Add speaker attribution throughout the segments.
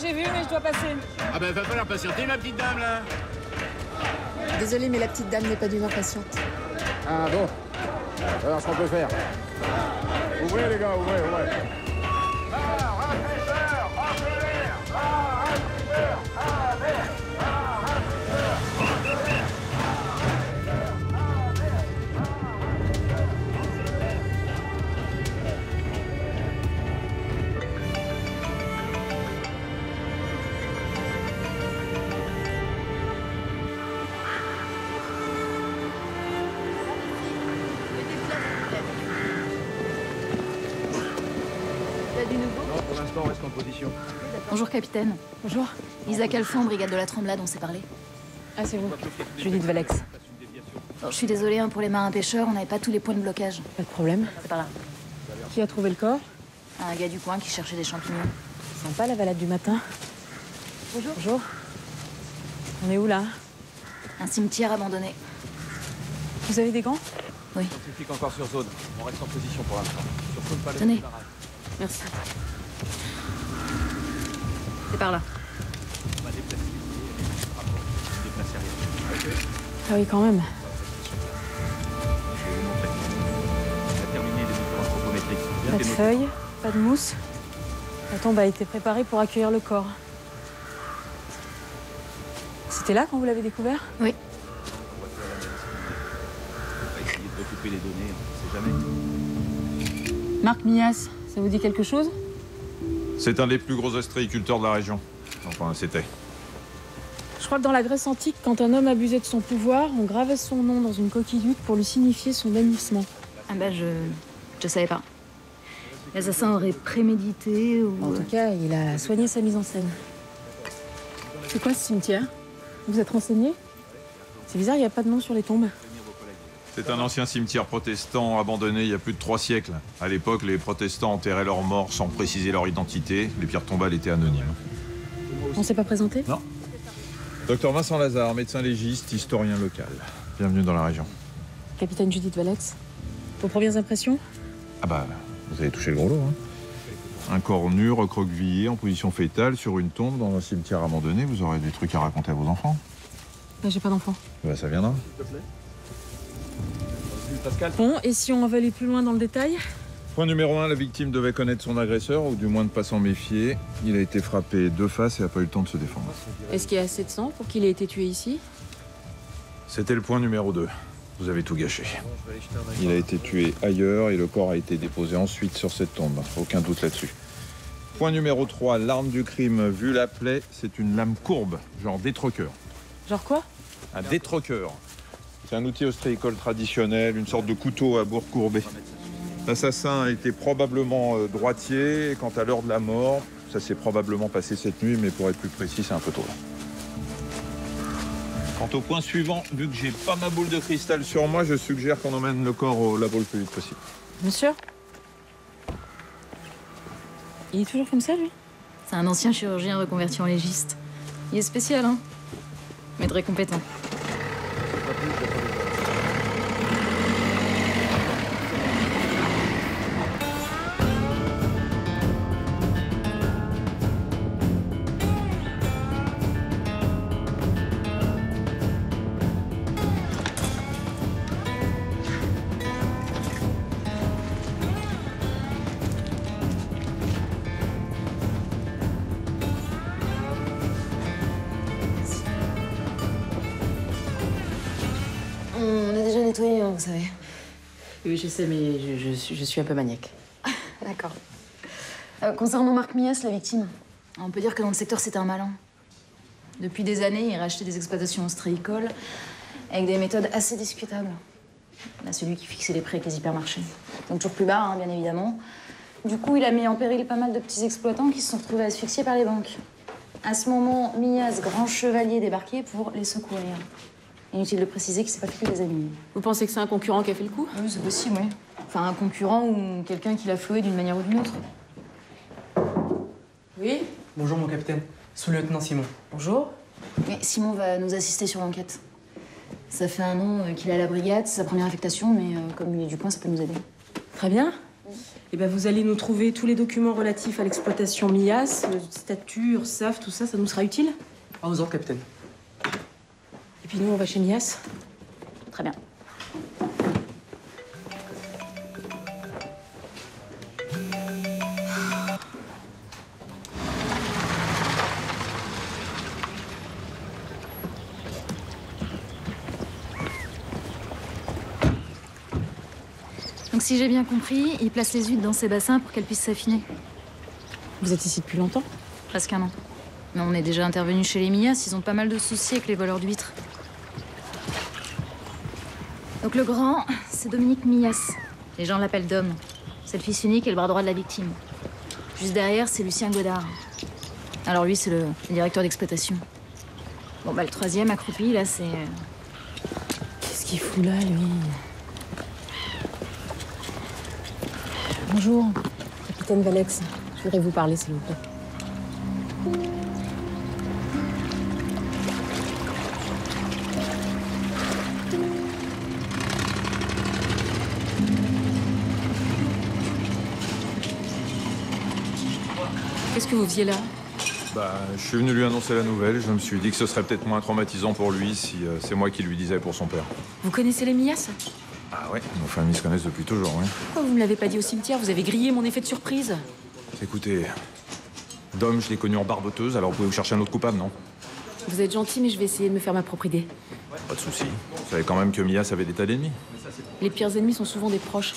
Speaker 1: j'ai vu, mais je dois passer.
Speaker 2: Ah ben va falloir patienter ma petite dame là
Speaker 3: Désolée, mais la petite dame n'est pas d'humeur patiente.
Speaker 2: Ah bon Alors ce qu'on peut faire Ouvrez les gars, ouvrez, ouvrez
Speaker 4: Bonjour capitaine.
Speaker 1: Bonjour.
Speaker 4: Isaac Alphon, brigade de la Tremblade, on s'est parlé.
Speaker 1: Ah, c'est vous. Judith Valex.
Speaker 4: Je suis désolée hein, pour les marins pêcheurs, on n'avait pas tous les points de blocage.
Speaker 1: Pas de problème.
Speaker 4: C'est par là.
Speaker 1: Qui a trouvé le corps?
Speaker 4: Un gars du coin qui cherchait des champignons.
Speaker 1: Sympa la balade du matin. Bonjour. Bonjour. On est où là?
Speaker 4: Un cimetière abandonné.
Speaker 1: Vous avez des gants?
Speaker 5: Scientifique encore sur zone. On reste en position pour l'instant.
Speaker 4: Tenez.
Speaker 1: Merci.
Speaker 4: C'est par là.
Speaker 5: On va déplacer. Déplacer rien.
Speaker 1: Ah oui, quand même. Pas de feuilles, pas de mousse. La tombe a été préparée pour accueillir le corps. C'était là quand vous l'avez découvert?
Speaker 4: Oui.
Speaker 5: On va essayer de recouper les données, on sait jamais.
Speaker 1: Marc Mias, ça vous dit quelque chose?
Speaker 6: C'est un des plus gros ostréiculteurs de la région. Enfin, c'était.
Speaker 1: Je crois que dans la Grèce antique, quand un homme abusait de son pouvoir, on gravait son nom dans une coquille pour lui signifier son bannissement.
Speaker 4: Ah bah je. Je savais pas. L'assassin aurait prémédité ou.
Speaker 1: En tout cas, il a soigné sa mise en scène. C'est quoi ce cimetière? Vous êtes renseigné? C'est bizarre, il n'y a pas de nom sur les tombes.
Speaker 6: C'est un ancien cimetière protestant abandonné il y a plus de trois siècles. À l'époque, les protestants enterraient leurs morts sans préciser leur identité. Les pierres tombales étaient anonymes.
Speaker 1: On s'est pas présenté?
Speaker 6: Docteur Vincent Lazare, médecin légiste, historien local. Bienvenue dans la région.
Speaker 1: Capitaine Judith Valex. Vos premières impressions?
Speaker 6: Ah bah, vous avez touché le gros lot, hein. Un corps nu, recroquevillé, en position fétale, sur une tombe dans un cimetière abandonné. Vous aurez des trucs à raconter à vos enfants?
Speaker 1: Là, j'ai pas d'enfant.
Speaker 6: Bah, ça viendra.
Speaker 5: Pascal
Speaker 1: Bon, et si on va aller plus loin dans le détail
Speaker 6: Point numéro 1, la victime devait connaître son agresseur, ou du moins ne pas s'en méfier. Il a été frappé de face et n'a pas eu le temps de se défendre.
Speaker 1: Est-ce qu'il y a assez de sang pour qu'il ait été tué ici?
Speaker 6: C'était le point numéro 2. Vous avez tout gâché. Il a été tué ailleurs et le corps a été déposé ensuite sur cette tombe. Aucun doute là-dessus. Point numéro 3, l'arme du crime, vu la plaie, c'est une lame courbe, genre détroqueur.
Speaker 1: Genre quoi?
Speaker 6: Un détroqueur. C'est un outil ostréicole traditionnel, une sorte de couteau à bourre courbé. L'assassin a été probablement euh, droitier, quant à l'heure de la mort, ça s'est probablement passé cette nuit, mais pour être plus précis, c'est un peu tôt. Quant au point suivant, vu que j'ai pas ma boule de cristal sur moi, je suggère qu'on emmène le corps au labo le plus vite possible.
Speaker 1: Monsieur? Il est toujours comme ça, lui?
Speaker 4: C'est un ancien chirurgien reconverti en légiste. Il est spécial, hein? Mais très compétent. Hein, vous savez.
Speaker 7: Oui, je sais, mais je, je suis- je suis un peu maniaque.
Speaker 4: D'accord. Euh, concernant Marc Mias, la victime, on peut dire que dans le secteur, c'était un malin. Depuis des années, il rachetait des exploitations ostréicoles avec des méthodes assez discutables. Là, celui qui fixait les prix avec les hypermarchés. Donc toujours plus bas, hein, bien évidemment. Du coup, il a mis en péril pas mal de petits exploitants qui se sont retrouvés asphyxiés par les banques. À ce moment, Mias, grand chevalier, débarquait pour les secourir. Inutile de préciser qu'il s'est pas fait que des amis.
Speaker 1: Vous pensez que c'est un concurrent qui a fait le coup
Speaker 4: Oui, c'est possible, oui. Enfin, un concurrent ou quelqu'un qui l'a floué d'une manière ou d'une autre.
Speaker 1: Oui
Speaker 8: Bonjour mon capitaine, sous-lieutenant Simon.
Speaker 1: Bonjour.
Speaker 4: Mais Simon va nous assister sur l'enquête. Ça fait un an euh, qu'il est à la brigade, c'est sa première affectation, mais euh, comme il est du coin, ça peut nous aider.
Speaker 1: Très bien. Eh ben, vous allez nous trouver tous les documents relatifs à l'exploitation MIAS, le statut, URSAF, tout ça, ça nous sera utile?
Speaker 8: À vos ordres, capitaine.
Speaker 1: Et puis nous, on va chez MIAS.
Speaker 4: Très bien. Donc si j'ai bien compris, il place les huîtres dans ses bassins pour qu'elles puissent s'affiner.
Speaker 1: Vous êtes ici depuis longtemps?
Speaker 4: Presque un an. Mais on est déjà intervenu chez les Mias, ils ont pas mal de soucis avec les voleurs d'huîtres. Donc le grand, c'est Dominique Mias. Les gens l'appellent Dom. C'est le fils unique et le bras droit de la victime. Juste derrière, c'est Lucien Godard. Alors lui, c'est le, le directeur d'exploitation. Bon, bah le troisième accroupi, là, c'est... euh,
Speaker 1: Qu'est-ce qu'il fout là, lui? Bonjour, capitaine Valex. Je voudrais vous parler, s'il vous plaît. Que vous faisiez là
Speaker 6: Bah, je suis venu lui annoncer la nouvelle. Je me suis dit que ce serait peut-être moins traumatisant pour lui si euh, c'est moi qui lui disais pour son père.
Speaker 1: Vous connaissez les Mias
Speaker 6: Ah ouais Nos familles se connaissent depuis toujours, oui.
Speaker 1: Pourquoi vous me l'avez pas dit au cimetière? Vous avez grillé mon effet de surprise.
Speaker 6: Écoutez, Dom, je l'ai connu en barboteuse, alors vous pouvez vous chercher un autre coupable, non?
Speaker 1: Vous êtes gentil, mais je vais essayer de me faire ma propre idée.
Speaker 6: Pas de souci. Vous savez quand même que Mia avait des tas d'ennemis.
Speaker 1: Les pires ennemis sont souvent des proches.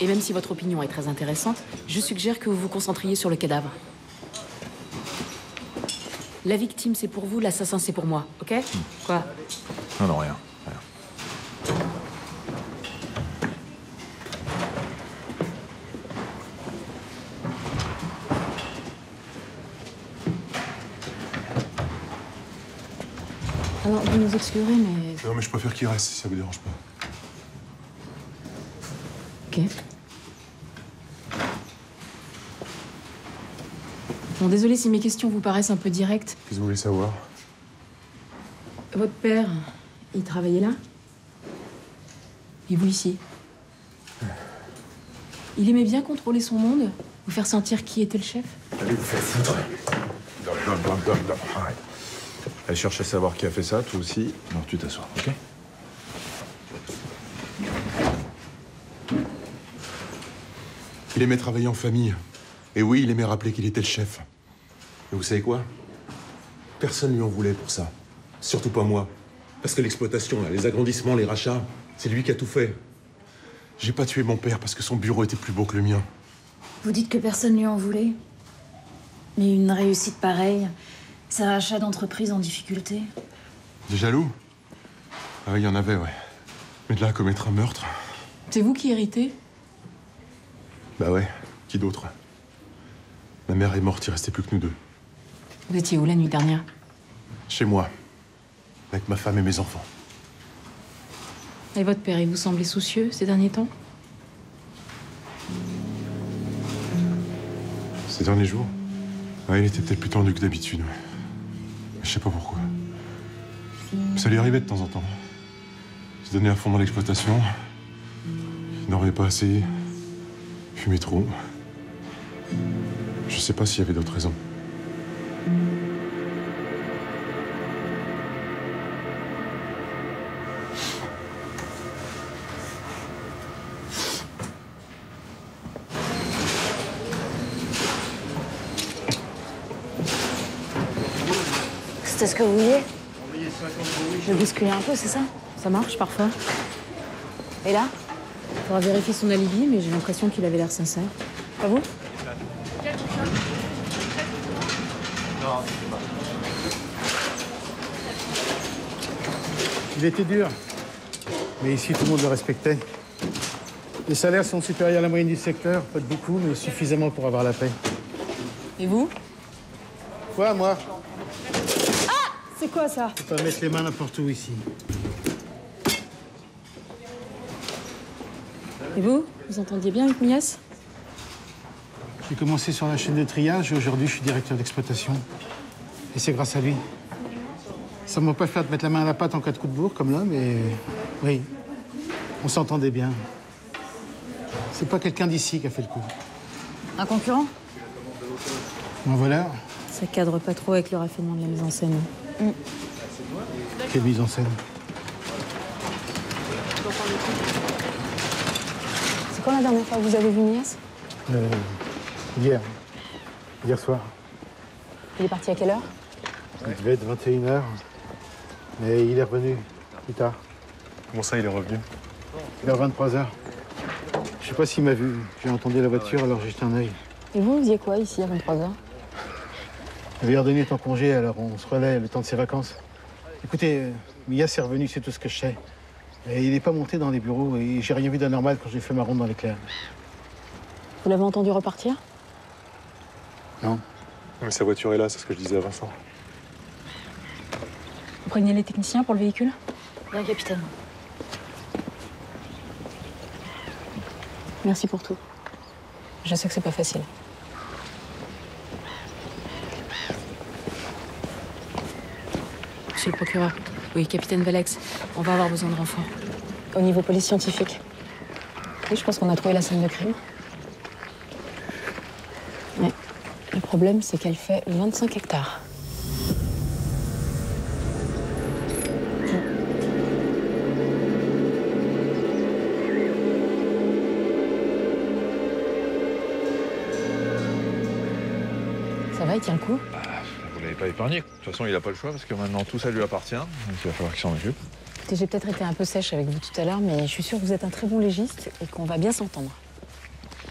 Speaker 1: Et même si votre opinion est très intéressante, je suggère que vous vous concentriez sur le cadavre. La victime, c'est pour vous, l'assassin, c'est pour moi, ok Quoi
Speaker 6: Non, non, rien. rien.
Speaker 1: Alors, vous nous excuserez, mais...
Speaker 9: Non, mais je préfère qu'il reste si ça vous dérange pas.
Speaker 1: Ok. Bon, désolé si mes questions vous paraissent un peu directes.
Speaker 9: Qu'est-ce que vous voulez savoir?
Speaker 1: Votre père, il travaillait là? Et vous ici? Il aimait bien contrôler son monde? Vous faire sentir qui était le chef?
Speaker 9: Allez, vous faites foutre. Arrête.
Speaker 6: Elle cherche à savoir qui a fait ça, toi aussi.
Speaker 9: Non, tu t'assois, ok? Il aimait travailler en famille. Et oui, il aimait rappeler qu'il était le chef. Et vous savez quoi? Personne lui en voulait pour ça. Surtout pas moi. Parce que l'exploitation, là, les agrandissements, les rachats, c'est lui qui a tout fait. J'ai pas tué mon père parce que son bureau était plus beau que le mien.
Speaker 4: Vous dites que personne lui en voulait Mais une réussite pareille, c'est un rachat d'entreprise en difficulté.
Speaker 9: Des jaloux? Ah oui, il y en avait, ouais. Mais de là à commettre un meurtre
Speaker 1: C'est vous qui héritez?
Speaker 9: Bah ouais, qui d'autre? Ma mère est morte, il restait plus que nous deux.
Speaker 1: Vous étiez où la nuit dernière?
Speaker 9: Chez moi. Avec ma femme et mes enfants.
Speaker 1: Et votre père, il vous semblait soucieux ces derniers temps?
Speaker 9: Ces derniers jours? Ouais, il était peut-être plus tendu que d'habitude. Je sais pas pourquoi. Ça lui arrivait de temps en temps. Il se donnait à fond dans l'exploitation. Il n'en revenait pas assez. Il fumait trop. Je sais pas s'il y avait d'autres raisons.
Speaker 4: C'était ce que vous vouliez Je bousculer un peu, c'est ça
Speaker 1: Ça marche parfois.
Speaker 4: Et là?
Speaker 1: Faudra vérifier son alibi, mais j'ai l'impression qu'il avait l'air sincère. Pas vous?
Speaker 10: Il était dur, mais ici tout le monde le respectait. Les salaires sont supérieurs à la moyenne du secteur, pas de beaucoup, mais suffisamment pour avoir la paix.
Speaker 1: Et vous?
Speaker 10: Quoi, moi?
Speaker 1: Ah C'est quoi ça?
Speaker 10: Faut pas mettre les mains n'importe où ici.
Speaker 1: Et vous? Vous entendiez bien avec Mias?
Speaker 10: J'ai commencé sur la chaîne de triage et aujourd'hui je suis directeur d'exploitation. Et c'est grâce à lui. Ça m'a pas fait de mettre la main à la pâte en cas de coup de bourre, comme là, mais oui, on s'entendait bien. C'est pas quelqu'un d'ici qui a fait le coup.
Speaker 4: Un concurrent?
Speaker 10: Bon, voilà,
Speaker 1: Ça cadre pas trop avec le raffinement de la mise en scène.
Speaker 10: quelle mise en scène?
Speaker 1: C'est quand la dernière fois que vous avez vu Mias
Speaker 10: Euh, hier. Hier soir.
Speaker 1: Il est parti à quelle heure?
Speaker 10: Il devait être 21h. Mais il est revenu plus tard.
Speaker 9: Comment ça, il est revenu?
Speaker 10: Vers 23h. Je sais pas s'il m'a vu. J'ai entendu la voiture, alors j'ai jeté un œil.
Speaker 1: Et vous, vous faisiez quoi ici à 23h
Speaker 10: Le Yardeni est en congé, alors on se relaie le temps de ses vacances. Écoutez, euh, Mia est revenu, c'est tout ce que je sais. Et il n'est pas monté dans les bureaux et j'ai rien vu d'anormal quand j'ai fait ma ronde dans l'éclair.
Speaker 1: Vous l'avez entendu repartir?
Speaker 10: Non.
Speaker 9: Mais sa voiture est là, c'est ce que je disais à Vincent.
Speaker 1: Vous preniez les techniciens pour le véhicule?
Speaker 4: Bien, capitaine.
Speaker 1: Merci pour tout. Je sais que c'est pas facile. Monsieur le procureur, oui, capitaine Valex, on va avoir besoin de renfort. Au niveau police scientifique. Oui, je pense qu'on a trouvé la scène de crime. Mais le problème, c'est qu'elle fait 25 hectares. Tient le coup
Speaker 6: Vous l'avez pas épargné. De toute façon, il a pas le choix parce que maintenant tout ça lui appartient. Donc il va falloir qu'il s'en occupe.
Speaker 1: J'ai peut-être été un peu sèche avec vous tout à l'heure, mais je suis sûre que vous êtes un très bon légiste et qu'on va bien s'entendre.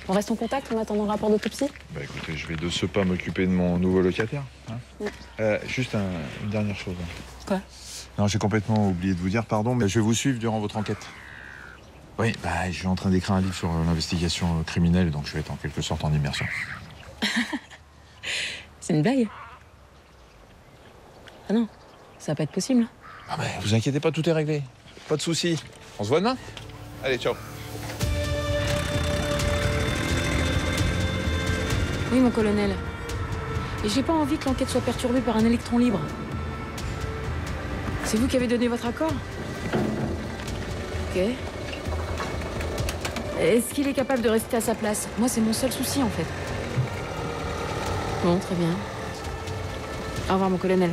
Speaker 1: On reste en contact en attendant le rapport d'autopsie?
Speaker 6: Bah écoutez, je vais de ce pas m'occuper de mon nouveau locataire. hein.
Speaker 1: Oui.
Speaker 6: Euh, juste un- une dernière chose.
Speaker 1: Quoi?
Speaker 6: Non, j'ai complètement oublié de vous dire, pardon, mais je vais vous suivre durant votre enquête. Oui, bah, je suis en train d'écrire un livre sur euh, l'investigation criminelle, donc je vais être en quelque sorte en immersion.
Speaker 1: C'est une blague Ah non, ça va pas être possible.
Speaker 6: Ah ben, vous inquiétez pas, tout est réglé. Pas de soucis. On se voit demain Allez, ciao.
Speaker 1: Oui, mon colonel. Et j'ai pas envie que l'enquête soit perturbée par un électron libre. C'est vous qui avez donné votre accord? Ok. Est-ce qu'il est capable de rester à sa place? Moi, c'est mon seul souci, en fait. Très bien. Au revoir, mon colonel.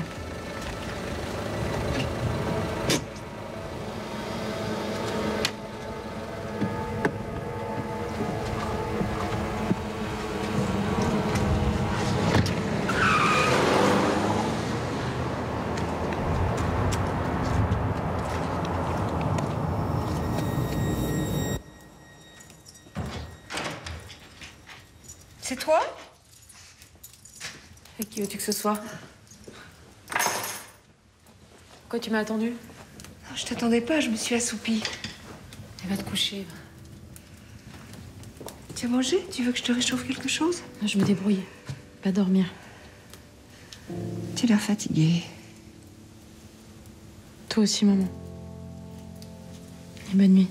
Speaker 3: C'est toi
Speaker 1: Et qui veux-tu que ce soit? Pourquoi tu m'as attendu?
Speaker 3: Non, Je t'attendais pas, je me suis assoupie.
Speaker 1: Elle va te coucher.
Speaker 3: Tu as mangé? Tu veux que je te réchauffe quelque chose?
Speaker 1: Non, je me débrouille. Pas dormir.
Speaker 3: Tu l'as fatiguée.
Speaker 1: Toi aussi, maman. Et bonne nuit.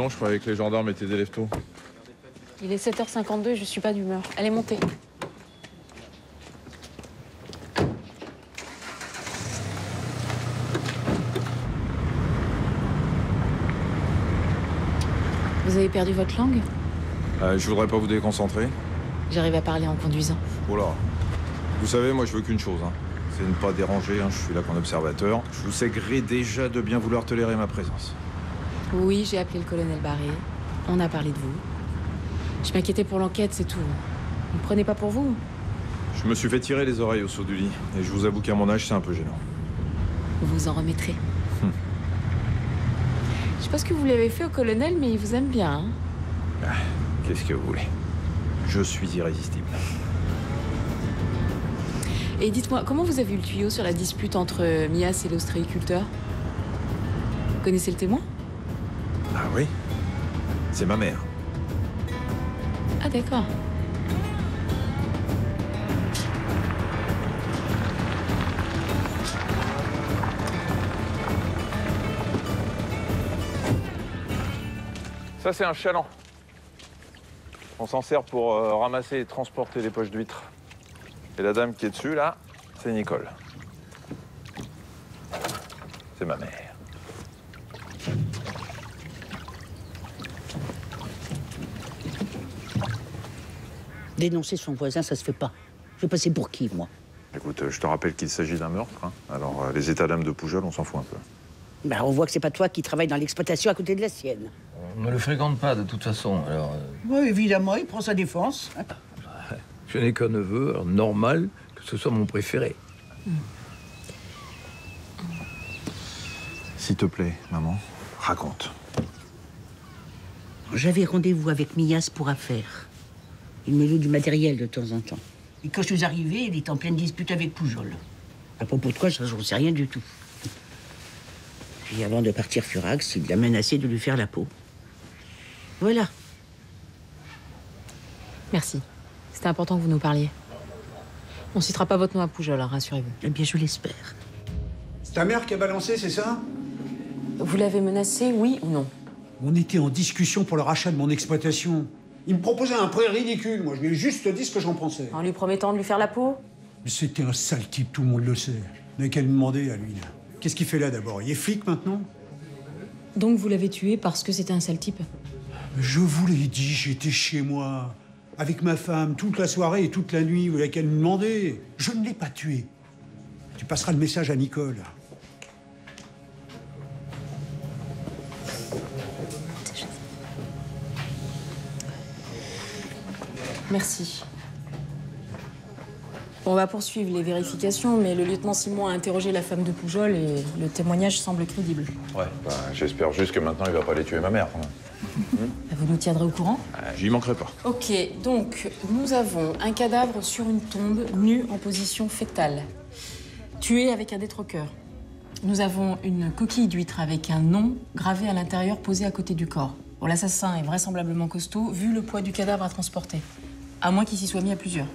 Speaker 6: Donc, je croyais que les gendarmes étaient des leftos.
Speaker 1: Il est 7h52 et je suis pas d'humeur. Elle est montée. Vous avez perdu votre langue?
Speaker 6: Euh, je voudrais pas vous déconcentrer.
Speaker 1: J'arrive à parler en conduisant.
Speaker 6: Oh là. Vous savez, moi je veux qu'une chose, hein. c'est ne pas déranger, hein. je suis là qu'en observateur. Je vous sais gré déjà de bien vouloir tolérer ma présence.
Speaker 1: Oui, j'ai appelé le colonel Barré. On a parlé de vous. Je m'inquiétais pour l'enquête, c'est tout. Vous me prenez pas pour vous?
Speaker 6: Je me suis fait tirer les oreilles au saut du lit, et je vous avoue qu'à mon âge c'est un peu gênant.
Speaker 1: Vous vous en remettrez. Je sais pas ce que vous lui avez fait au colonel, mais il vous aime bien. hein.
Speaker 6: Qu'est-ce que vous voulez? Je suis irrésistible.
Speaker 1: Et dites-moi, comment vous avez eu le tuyau sur la dispute entre Mias et l'ostréiculteur? Vous connaissez le témoin?
Speaker 6: Ah C'est ma mère.
Speaker 1: Ah d'accord.
Speaker 6: Ça c'est un chaland. On s'en sert pour euh, ramasser et transporter les poches d'huîtres. Et la dame qui est dessus là, c'est Nicole. C'est ma mère.
Speaker 11: Dénoncer son voisin, ça se fait pas. Je vais passer pour qui, moi?
Speaker 6: Écoute, euh, je te rappelle qu'il s'agit d'un meurtre. hein. Alors, euh, les états d'âme de Poujol, on s'en fout un peu.
Speaker 11: ben, On voit que c'est pas toi qui travailles dans l'exploitation à côté de la sienne.
Speaker 12: On ne le fréquente pas de toute façon, alors... euh,
Speaker 11: Oui, évidemment, il prend sa défense.
Speaker 12: je n'ai qu'un neveu, alors normal que ce soit mon préféré.
Speaker 6: S'il te plaît, maman, raconte.
Speaker 11: J'avais rendez-vous avec Mias pour affaires. Il me loue du matériel de temps en temps. Et quand je suis arrivée, il est en pleine dispute avec Poujol. À propos de quoi, ça, j'en sais rien du tout. Puis avant de partir Furax, il l'a menacé de lui faire la peau. Voilà.
Speaker 1: Merci. C'était important que vous nous parliez. On citera pas votre nom à Poujol, hein, rassurez-vous.
Speaker 11: Eh bien, je l'espère.
Speaker 13: C'est ta mère qui a balancé, c'est ça?
Speaker 1: Vous l'avez menacé, oui ou non?
Speaker 13: On était en discussion pour le rachat de mon exploitation. Il me proposait un prix ridicule. Moi, je lui ai juste dit ce que j'en pensais.
Speaker 1: En lui promettant de lui faire la peau?
Speaker 13: Mais C'était un sale type, tout le monde le sait. N'a qu'à lui demander à lui. Qu'est-ce qu'il fait là d'abord? Il est flic maintenant?
Speaker 1: Donc vous l'avez tué parce que c'était un sale type?
Speaker 13: Je vous l'ai dit, j'étais chez moi, avec ma femme, toute la soirée et toute la nuit. Vous n'avez qu'à me demander. Je ne l'ai pas tué. Tu passeras le message à Nicole.
Speaker 1: Merci. On va poursuivre les vérifications, mais le lieutenant Simon a interrogé la femme de Poujol et le témoignage semble crédible.
Speaker 6: Ouais, bah, j'espère juste que maintenant il va pas aller tuer ma mère. quand même.
Speaker 1: Vous nous tiendrez au courant
Speaker 6: Euh, J'y manquerai pas.
Speaker 1: Ok, donc nous avons un cadavre sur une tombe, nu en position fétale, tué avec un détroqueur. Nous avons une coquille d'huître avec un nom gravé à l'intérieur posé à côté du corps. Bon, l'assassin est vraisemblablement costaud, vu le poids du cadavre à transporter. À moins qu'il s'y soit mis à plusieurs.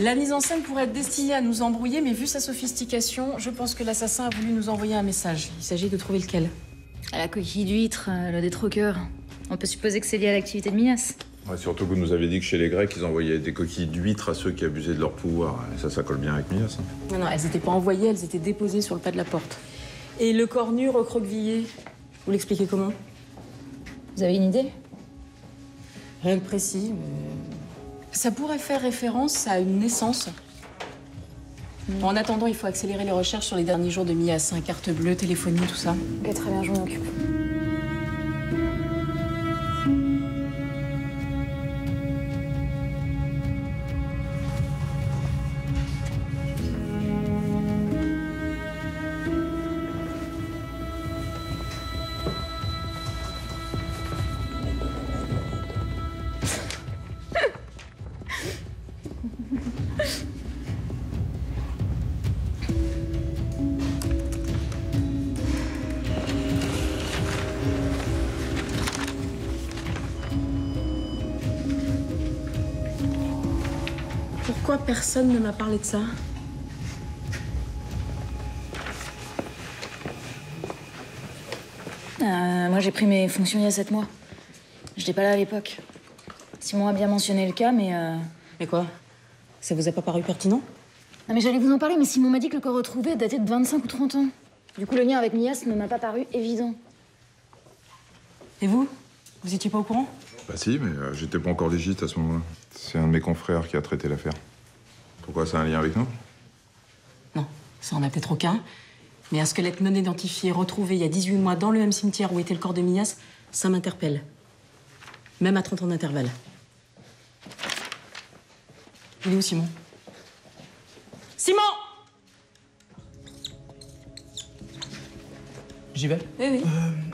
Speaker 1: La mise en scène pourrait être destinée à nous embrouiller, mais vu sa sophistication, je pense que l'assassin a voulu nous envoyer un message. Il s'agit de trouver lequel?
Speaker 4: À la coquille d'huître, euh, le détroqueur. On peut supposer que c'est lié à l'activité de Mias.
Speaker 6: Ouais, surtout que vous nous avez dit que chez les Grecs, ils envoyaient des coquilles d'huîtres à ceux qui abusaient de leur pouvoir. Et ça, ça colle bien avec Mias. hein.
Speaker 1: Non, non, elles n'étaient pas envoyées, elles étaient déposées sur le pas de la porte. Et le corps nu recroquevillé, vous l'expliquez comment?
Speaker 4: Vous avez une idée?
Speaker 1: Rien de précis, mais... Ça pourrait faire référence à une naissance. En attendant, il faut accélérer les recherches sur les derniers jours de hein, carte bleue, téléphonie, tout ça.
Speaker 4: Ok, très bien, je m'en occupe.
Speaker 1: Personne ne m'a parlé de ça
Speaker 4: Euh, moi, j'ai pris mes fonctions il y a sept mois. J'étais pas là à l'époque. Simon a bien mentionné le cas, mais. euh,
Speaker 1: Mais quoi? Ça vous a pas paru pertinent?
Speaker 4: Non, mais j'allais vous en parler, mais Simon m'a dit que le corps retrouvé datait de 25 ou 30 ans. Du coup, le lien avec Mias ne m'a pas paru évident.
Speaker 1: Et vous? Vous étiez pas au courant?
Speaker 6: Bah si, mais euh, j'étais pas encore légiste à ce moment-là. C'est un de mes confrères qui a traité l'affaire. Pourquoi ça a un lien avec nous?
Speaker 1: Non, ça en a peut-être aucun. Mais un squelette non identifié retrouvé il y a 18 mois dans le même cimetière où était le corps de Mias, ça m'interpelle. Même à 30 ans d'intervalle. Il est où, Simon? Simon
Speaker 8: J'y vais?
Speaker 1: Oui, oui.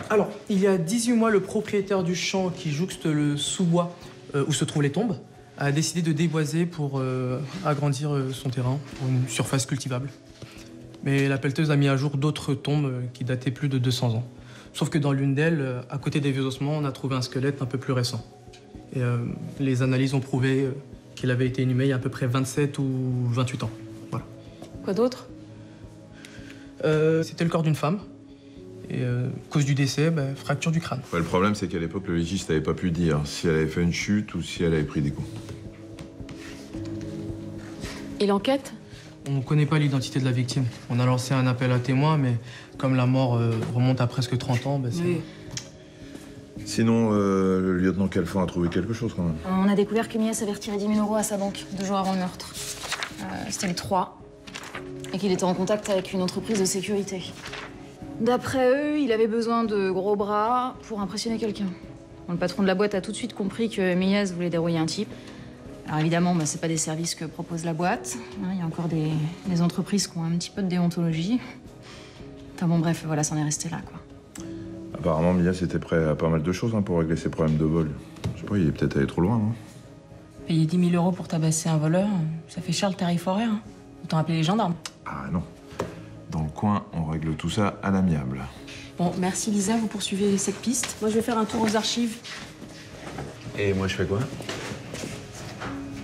Speaker 8: Alors, il y a 18 mois, le propriétaire du champ qui jouxte le sous-bois euh, où se trouvent les tombes a décidé de déboiser pour euh, agrandir euh, son terrain pour une surface cultivable. Mais la pelleteuse a mis à jour d'autres tombes euh, qui dataient plus de 200 ans. Sauf que dans l'une d'elles, à côté des vieux ossements, on a trouvé un squelette un peu plus récent. Et euh, les analyses ont prouvé qu'il avait été inhumé il y a à peu près 27 ou 28 ans. Voilà.
Speaker 1: Quoi d'autre?
Speaker 8: Euh, C'était le corps d'une femme. Et euh, cause du décès, bah, fracture du crâne.
Speaker 6: Ouais, Le problème, c'est qu'à l'époque, le légiste n'avait pas pu dire si elle avait fait une chute ou si elle avait pris des coups.
Speaker 1: Et l'enquête?
Speaker 8: On ne connaît pas l'identité de la victime. On a lancé un appel à témoins, mais comme la mort euh, remonte à presque 30 ans, bah, c'est...
Speaker 6: Sinon, euh, le lieutenant Calfon a trouvé quelque chose quand même.
Speaker 4: On a découvert que Mias avait retiré 10 000 euros à sa banque deux jours avant le meurtre. Euh, C'était le 3. Et qu'il était en contact avec une entreprise de sécurité. D'après eux, il avait besoin de gros bras pour impressionner quelqu'un. Bon, le patron de la boîte a tout de suite compris que Mias voulait dérouiller un type. Alors évidemment, bah, c'est pas des services que propose la boîte. hein, Il y a encore des, des entreprises qui ont un petit peu de déontologie. Enfin bon, bref, voilà, c'en est resté là, quoi.
Speaker 6: Apparemment, Mias était prêt à pas mal de choses hein, pour régler ses problèmes de vol. Je sais pas, il est peut-être allé trop loin. hein.
Speaker 1: Payer 10 000 euros pour tabasser un voleur, ça fait cher le tarif horaire. hein. Autant appeler les gendarmes.
Speaker 6: Ah non. Dans le coin, on règle tout ça à l'amiable.
Speaker 1: Bon, merci Lisa, vous poursuivez cette piste. Moi, je vais faire un tour aux archives.
Speaker 9: Et moi, je fais quoi?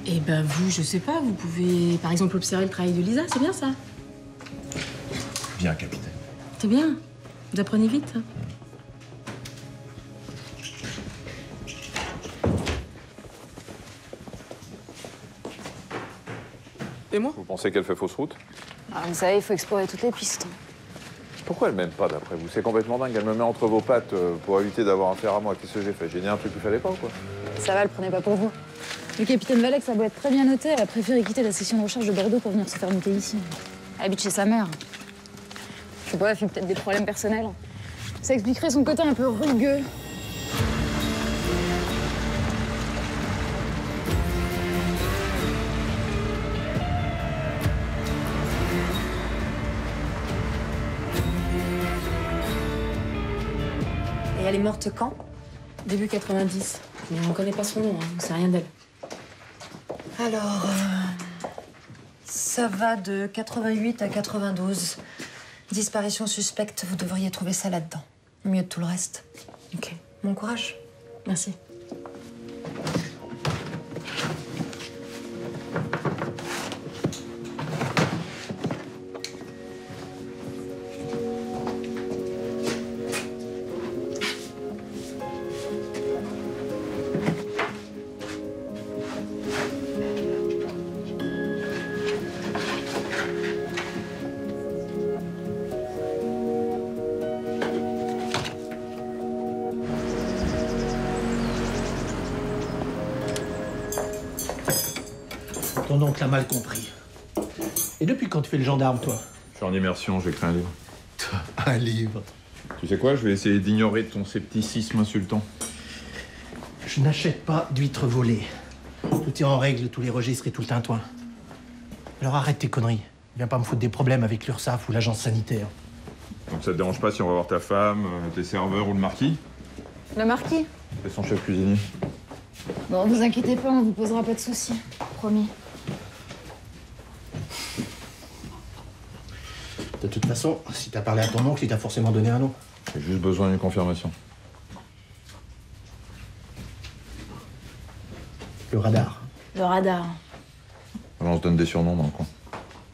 Speaker 1: Eh ben, vous, je sais pas, vous pouvez par exemple observer le travail de Lisa, c'est bien ça?
Speaker 9: Bien, capitaine.
Speaker 1: C'est bien. Vous apprenez vite. hein.
Speaker 8: Et moi?
Speaker 6: Vous pensez qu'elle fait fausse route?
Speaker 4: Ah, vous savez, il faut explorer toutes les pistes.
Speaker 6: Pourquoi elle m'aime pas d'après vous? C'est complètement dingue. Elle me met entre vos pattes euh, pour éviter d'avoir affaire à moi. Qu'est-ce que j'ai fait? J'ai dit un truc qu'il fallait pas ou quoi
Speaker 4: Ça va, le prenez pas pour vous. Le capitaine Valex a beau être très bien noté, elle a préféré quitter la session de recherche de Bordeaux pour venir se faire muter ici. Elle habite chez sa mère. Je sais pas, elle fait peut-être des problèmes personnels. Ça expliquerait son côté un peu rugueux.
Speaker 1: Morte quand? Début 90. Mais on connaît pas son nom, hein, on sait rien d'elle.
Speaker 14: Alors, euh, ça va de 88 à 92. Disparition suspecte, vous devriez trouver ça là-dedans. Au milieu de tout le reste.
Speaker 1: Ok.
Speaker 14: Bon courage.
Speaker 1: Merci.
Speaker 15: Ton oncle a mal compris. Et depuis quand tu fais le gendarme, toi?
Speaker 6: Je suis en immersion, j'écris un livre.
Speaker 15: Un livre
Speaker 6: Tu sais quoi Je vais essayer d'ignorer ton scepticisme insultant.
Speaker 15: Je n'achète pas d'huîtres volées. Tout est en règle, tous les registres et tout le tintouin. Alors arrête tes conneries. Viens pas me foutre des problèmes avec l'URSSAF ou l'agence sanitaire.
Speaker 6: Donc ça te dérange pas si on va voir ta femme, euh, tes serveurs ou le marquis?
Speaker 4: Le marquis?
Speaker 6: C'est son chef cuisinier?
Speaker 4: Bon, vous inquiétez pas, on vous posera pas de soucis. Promis.
Speaker 15: Toute façon, si t'as parlé à ton oncle, il t'a forcément donné un nom.
Speaker 6: J'ai juste besoin d'une confirmation.
Speaker 15: Le radar.
Speaker 4: Le radar.
Speaker 6: Alors on se donne des surnoms dans le coin.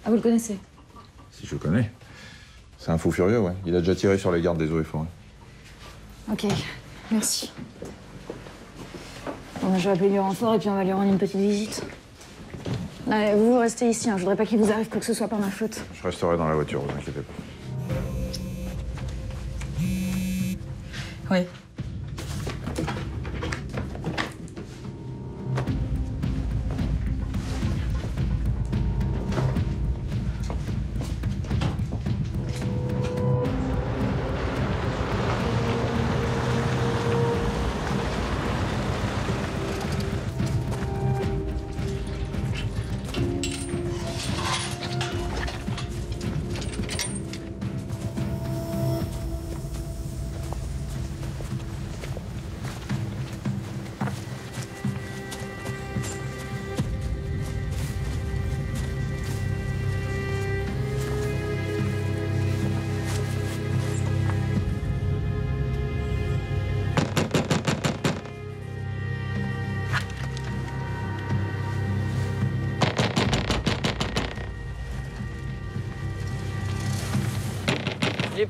Speaker 4: Ah, vous le connaissez?
Speaker 6: Si je le connais. C'est un fou furieux, ouais. Il a déjà tiré sur les gardes des eaux et forêts.
Speaker 4: Ok, merci. Bon, je vais appeler du renfort et puis on va lui rendre une petite visite. Allez, vous, vous restez ici, hein. je voudrais pas qu'il vous arrive quoi que ce soit par ma faute.
Speaker 6: Je resterai dans la voiture, vous inquiétez pas.
Speaker 1: Oui.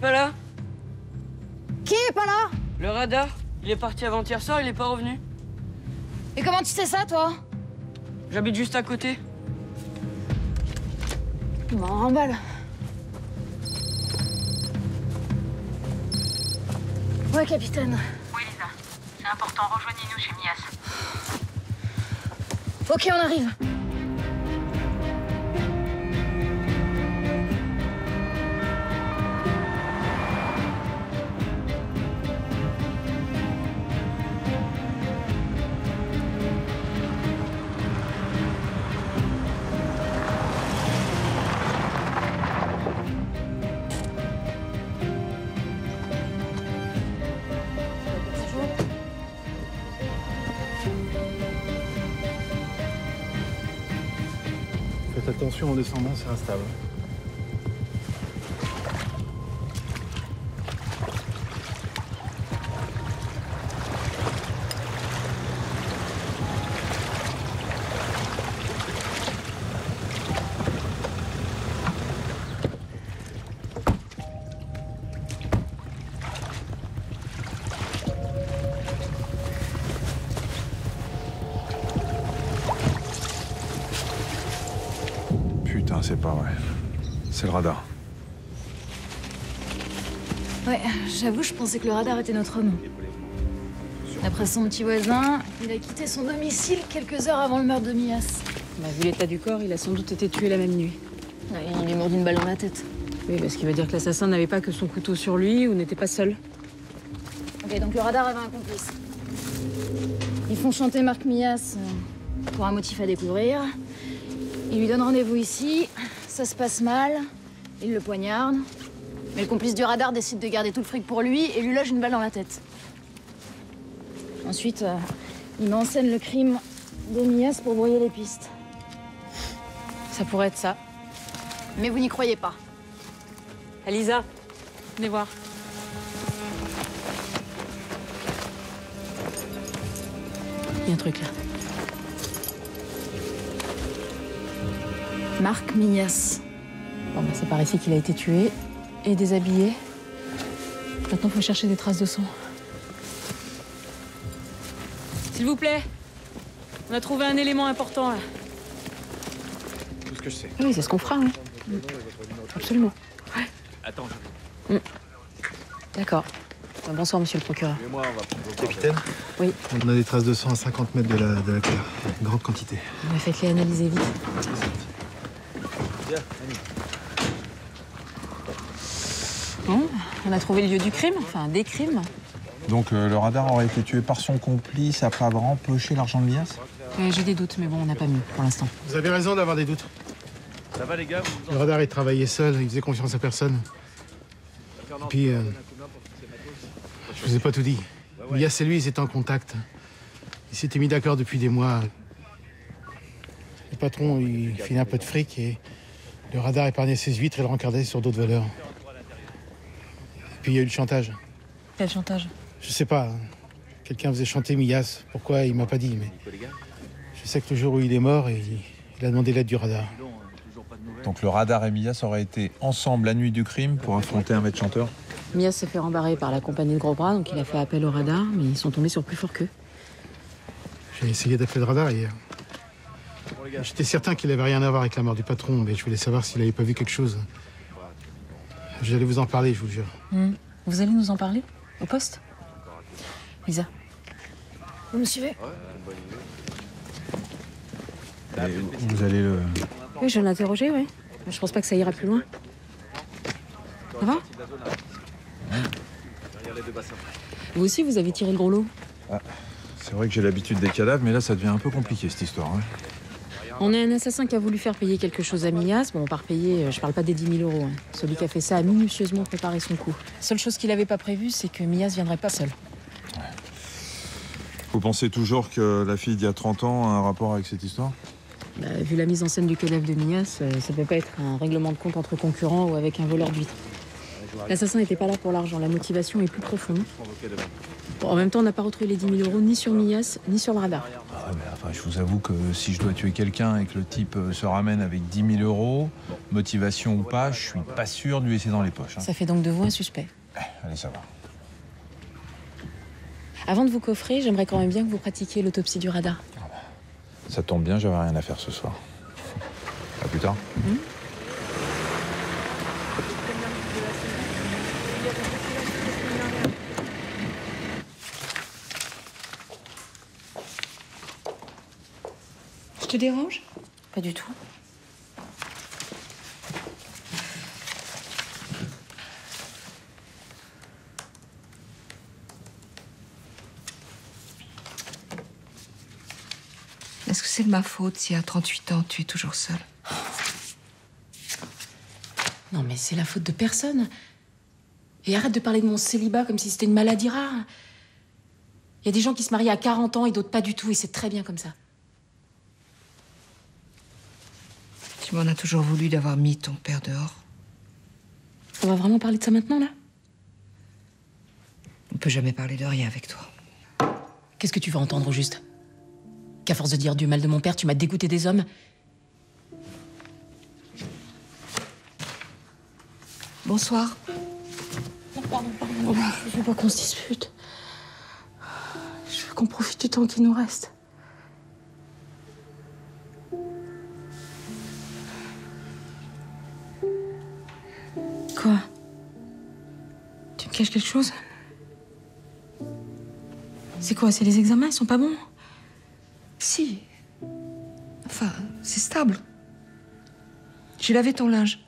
Speaker 16: Pas là
Speaker 4: Qui est pas là
Speaker 16: Le radar Il est parti avant-hier soir, il est pas revenu.
Speaker 4: Et comment tu sais ça, toi
Speaker 16: J'habite juste à côté.
Speaker 4: Tu m'en remballe. Ouais, capitaine.
Speaker 17: Oui, Lisa. C'est important, rejoignez-nous chez Mias.
Speaker 4: Ok, on arrive.
Speaker 10: Descendant, c'est instable.
Speaker 4: J'avoue, je pensais que le radar était notre homme. D'après son petit voisin, il a quitté son domicile quelques heures avant le meurtre de Mias.
Speaker 1: Bah, vu l'état du corps, il a sans doute été tué la même nuit.
Speaker 4: Ouais, il est mort d'une balle dans la tête.
Speaker 1: Oui, parce qu'il va dire que l'assassin n'avait pas que son couteau sur lui ou n'était pas seul.
Speaker 4: Ok, donc le radar avait un complice. Ils font chanter Marc Mias euh, pour un motif à découvrir. Ils lui donnent rendez-vous ici. Ça se passe mal. Il le poignarde. Mais le complice du radar décide de garder tout le fric pour lui et lui loge une balle dans la tête. Ensuite, euh, il met en scène le crime de Mias pour brouiller les pistes.
Speaker 1: Ça pourrait être ça.
Speaker 4: Mais vous n'y croyez pas.
Speaker 1: Elisa, venez voir. Il y a un truc là.
Speaker 4: Marc Mias.
Speaker 1: Bon, bah, c'est par ici qu'il a été tué et déshabillé. Maintenant, faut chercher des traces de sang. S'il vous plaît, on a trouvé un élément important là.
Speaker 6: Tout ce que je sais.
Speaker 1: Oui, c'est ce qu'on fera. hein. Absolument.
Speaker 5: Attends,
Speaker 1: D'accord. Bah, bonsoir, monsieur le procureur.
Speaker 10: Capitaine
Speaker 1: Oui.
Speaker 10: On a des traces de sang à 50 mètres de la, de la claire. Une grande quantité.
Speaker 1: On a fait les analyser vite. Bon, on a trouvé le lieu du crime, enfin des crimes.
Speaker 6: Donc euh, le radar aurait été tué par son complice après avoir empoché l'argent de Mias
Speaker 1: Euh, J'ai des doutes, mais bon, on n'a pas mieux pour l'instant.
Speaker 10: Vous avez raison d'avoir des doutes.
Speaker 5: Ça va les gars
Speaker 10: Le radar, il travaillait seul, il faisait confiance à personne. Et puis, euh, je vous ai pas tout dit. Mias et lui, ils étaient en contact. Ils s'étaient mis d'accord depuis des mois. Le patron, il filait un peu de fric et le radar épargnait ses huîtres et le rencardait sur d'autres valeurs. Et puis il y a eu le chantage.
Speaker 1: Quel chantage?
Speaker 10: Je sais pas. hein. Quelqu'un faisait chanter Mias. Pourquoi Il m'a pas dit, mais je sais que le jour où il est mort, il, il a demandé l'aide du radar.
Speaker 6: Donc le radar et Mias auraient été ensemble la nuit du crime pour affronter un maître chanteur
Speaker 1: Mia s'est fait rembarrer par la compagnie de gros bras, donc il a fait appel au radar, mais ils sont tombés sur plus fort qu'eux.
Speaker 10: J'ai essayé d'appeler le radar hier. J'étais certain qu'il avait rien à voir avec la mort du patron, mais je voulais savoir s'il avait pas vu quelque chose. J'allais vous en parler, je vous le jure.
Speaker 1: Hmm. Vous allez nous en parler Au poste? Lisa.
Speaker 18: Vous me suivez?
Speaker 19: Vous allez le.
Speaker 1: Oui, je viens de l'interroger, oui. Je pense pas que ça ira plus loin. Ça va? Vous aussi, vous avez tiré le gros lot
Speaker 6: Ah, c'est vrai que j'ai l'habitude des cadavres, mais là, ça devient un peu compliqué cette histoire. hein.
Speaker 1: On a un assassin qui a voulu faire payer quelque chose à Mias. Bon, par payer, euh, je parle pas des 10 000 euros. hein. Celui qui a fait ça a minutieusement préparé son coup. Seule chose qu'il avait pas prévue, c'est que Mias viendrait pas seul.
Speaker 6: Vous pensez toujours que la fille d'il y a 30 ans a un rapport avec cette histoire?
Speaker 1: Bah, vu la mise en scène du cadavre de Mias, euh, ça peut pas être un règlement de compte entre concurrents ou avec un voleur d'huîtres. L'assassin n'était pas là pour l'argent. La motivation est plus profonde. Bon, en même temps, on n'a pas retrouvé les 10 000 euros ni sur Mias, ni sur le radar.
Speaker 20: Ah, mais enfin, je vous avoue que si je dois tuer quelqu'un et que le type euh, se ramène avec 10 000 euros, motivation ou pas, je suis pas sûr de lui laisser dans les poches. hein.
Speaker 1: Ça fait donc de vous un suspect.
Speaker 20: Allez savoir.
Speaker 1: Avant de vous coffrer, j'aimerais quand même bien que vous pratiquiez l'autopsie du radar.
Speaker 6: Ça tombe bien, j'avais rien à faire ce soir. À plus tard.
Speaker 18: Je te dérange?
Speaker 1: Pas du tout.
Speaker 18: Est-ce que c'est de ma faute si à 38 ans, tu es toujours seule?
Speaker 1: Non, mais c'est la faute de personne. Et arrête de parler de mon célibat comme si c'était une maladie rare. Il y a des gens qui se marient à 40 ans et d'autres pas du tout, et c'est très bien comme ça.
Speaker 18: Tu m'en as toujours voulu d'avoir mis ton père dehors.
Speaker 1: On va vraiment parler de ça maintenant, là?
Speaker 18: On peut jamais parler de rien avec toi.
Speaker 1: Qu'est-ce que tu vas entendre au juste? Qu'à force de dire du mal de mon père, tu m'as dégoûté des hommes?
Speaker 18: Bonsoir.
Speaker 1: Pardon, pardon. Je veux pas qu'on se dispute. Je veux qu'on profite du temps qui nous reste. Quoi Tu me caches quelque chose C'est quoi C'est les examens Ils sont pas bons
Speaker 18: Si. Enfin, c'est stable. J'ai lavé ton linge.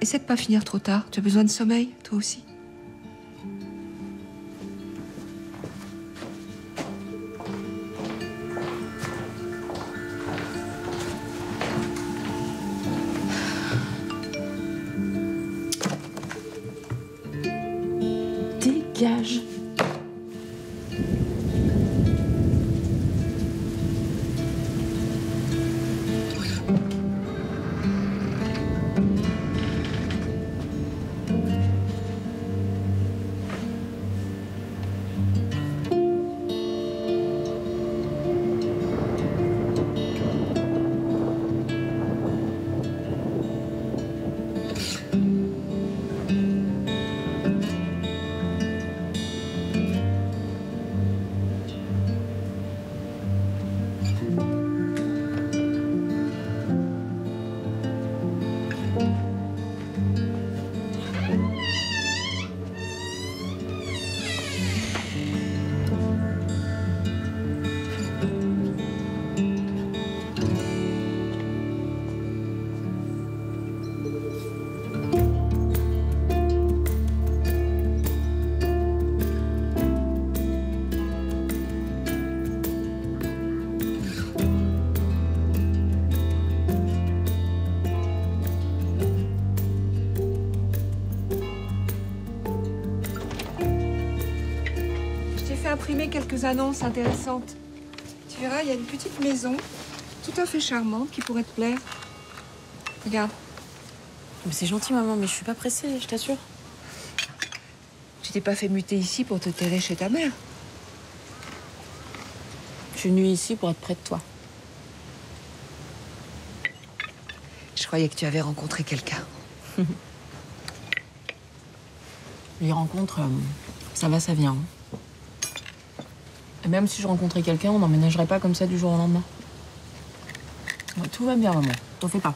Speaker 18: Essaie de pas finir trop tard. Tu as besoin de sommeil, toi aussi. Quelques annonces intéressantes. Tu verras, il y a une petite maison tout à fait charmante qui pourrait te plaire. Regarde.
Speaker 1: Mais c'est gentil, maman, mais je suis pas pressée, je t'assure.
Speaker 18: Tu t'es pas fait muter ici pour te terrer chez ta mère.
Speaker 1: Je suis venue ici pour être près de toi.
Speaker 18: Je croyais que tu avais rencontré quelqu'un.
Speaker 1: Les rencontres, euh, ça va, ça vient. Et même si je rencontrais quelqu'un, on n'emménagerait pas comme ça du jour au lendemain. Ouais, tout va bien, maman. T'en fais pas.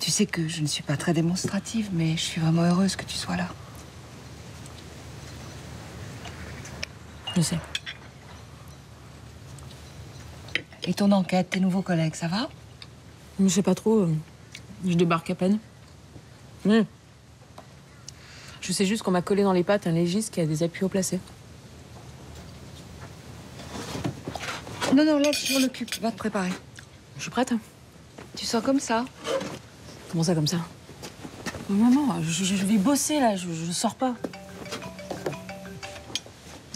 Speaker 18: Tu sais que je ne suis pas très démonstrative, mais je suis vraiment heureuse que tu sois là.
Speaker 1: Je sais.
Speaker 18: Et ton enquête, tes nouveaux collègues, ça va?
Speaker 1: Je sais pas trop. euh, Je débarque à peine. Hmm. Je sais juste qu'on m'a collé dans les pattes un légiste qui a des appuis haut placés.
Speaker 18: Non, non, là, je m'en occupe. Va te préparer.
Speaker 1: Je suis prête.
Speaker 18: Tu sens comme ça
Speaker 1: Comment ça, comme ça? Oh, Maman, je, vais bosser là, je, je sors pas.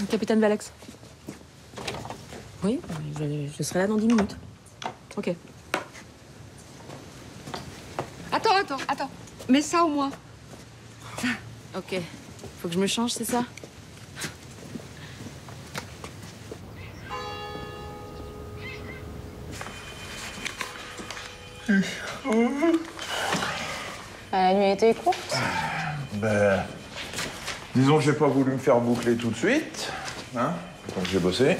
Speaker 1: Capitaine Valex. Oui, je, je serai là dans 10 minutes. Ok.
Speaker 18: Attends, attends, attends. Mets ça au moins.
Speaker 1: Ok. Faut que je me change, c'est ça?
Speaker 4: Nuit était courte.
Speaker 6: Ben, disons que j'ai pas voulu me faire boucler tout de suite. Hein Donc j'ai bossé.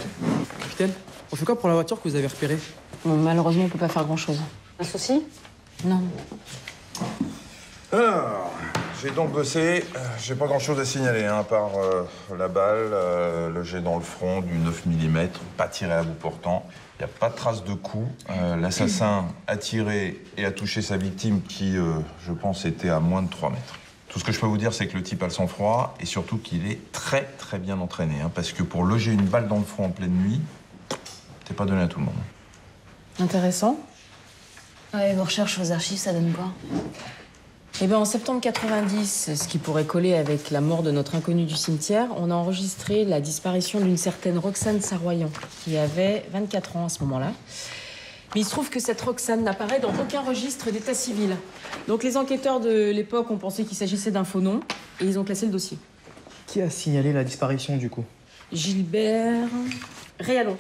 Speaker 8: Capitaine, on fait quoi pour la voiture que vous avez repérée?
Speaker 1: Bon, malheureusement, on peut pas faire grand-chose.
Speaker 4: Un souci?
Speaker 1: Non.
Speaker 6: Alors, j'ai donc bossé. Euh, J'ai pas grand chose à signaler, hein, à part euh, la balle, euh, le jet dans le front du 9 mm, pas tiré à bout portant. Il n'y a pas de trace de coup. Euh, L'assassin a tiré et a touché sa victime qui, euh, je pense, était à moins de 3 mètres. Tout ce que je peux vous dire, c'est que le type a le sang-froid et surtout qu'il est très très bien entraîné. hein, parce que pour loger une balle dans le front en pleine nuit, c'est pas donné à tout le monde.
Speaker 1: Intéressant.
Speaker 4: Ouais, vos recherches aux archives, ça donne quoi?
Speaker 1: Eh bien, en septembre 90, ce qui pourrait coller avec la mort de notre inconnu du cimetière, on a enregistré la disparition d'une certaine Roxane Saroyan, qui avait 24 ans à ce moment-là. Mais il se trouve que cette Roxane n'apparaît dans aucun registre d'état civil. Donc les enquêteurs de l'époque ont pensé qu'il s'agissait d'un faux nom et ils ont classé le dossier.
Speaker 8: Qui a signalé la disparition du coup?
Speaker 1: Gilbert Réalon.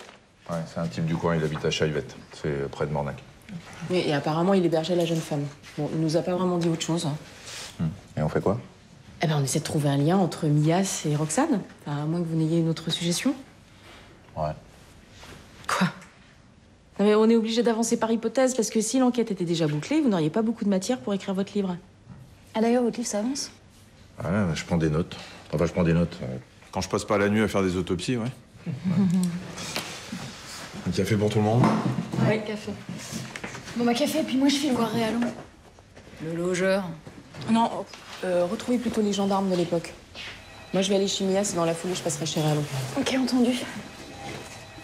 Speaker 6: Ouais, c'est un type du coin, il habite à Chaillevette, c'est près de Mornac.
Speaker 1: Oui, et apparemment, il hébergeait la jeune femme. Bon, il nous a pas vraiment dit autre chose. hein.
Speaker 6: Et on fait quoi?
Speaker 1: Eh ben, on essaie de trouver un lien entre Mias et Roxane. Enfin, à moins que vous n'ayez une autre suggestion.
Speaker 6: Ouais.
Speaker 1: Quoi? Non, mais on est obligé d'avancer par hypothèse parce que si l'enquête était déjà bouclée, vous n'auriez pas beaucoup de matière pour écrire votre livre.
Speaker 4: Ah d'ailleurs, votre livre, ça avance?
Speaker 6: Ouais, bah, je prends des notes. Enfin, je prends des notes. euh, Quand je passe pas la nuit à faire des autopsies, ouais. Un café pour tout le monde?
Speaker 1: Oui, café.
Speaker 4: Bon, bah café, puis moi je file voir Réalon. Le logeur.
Speaker 1: Non, euh, retrouvez plutôt les gendarmes de l'époque. Moi, je vais aller chez Mias et dans la foulée, je passerai chez Réalon.
Speaker 4: Ok, entendu.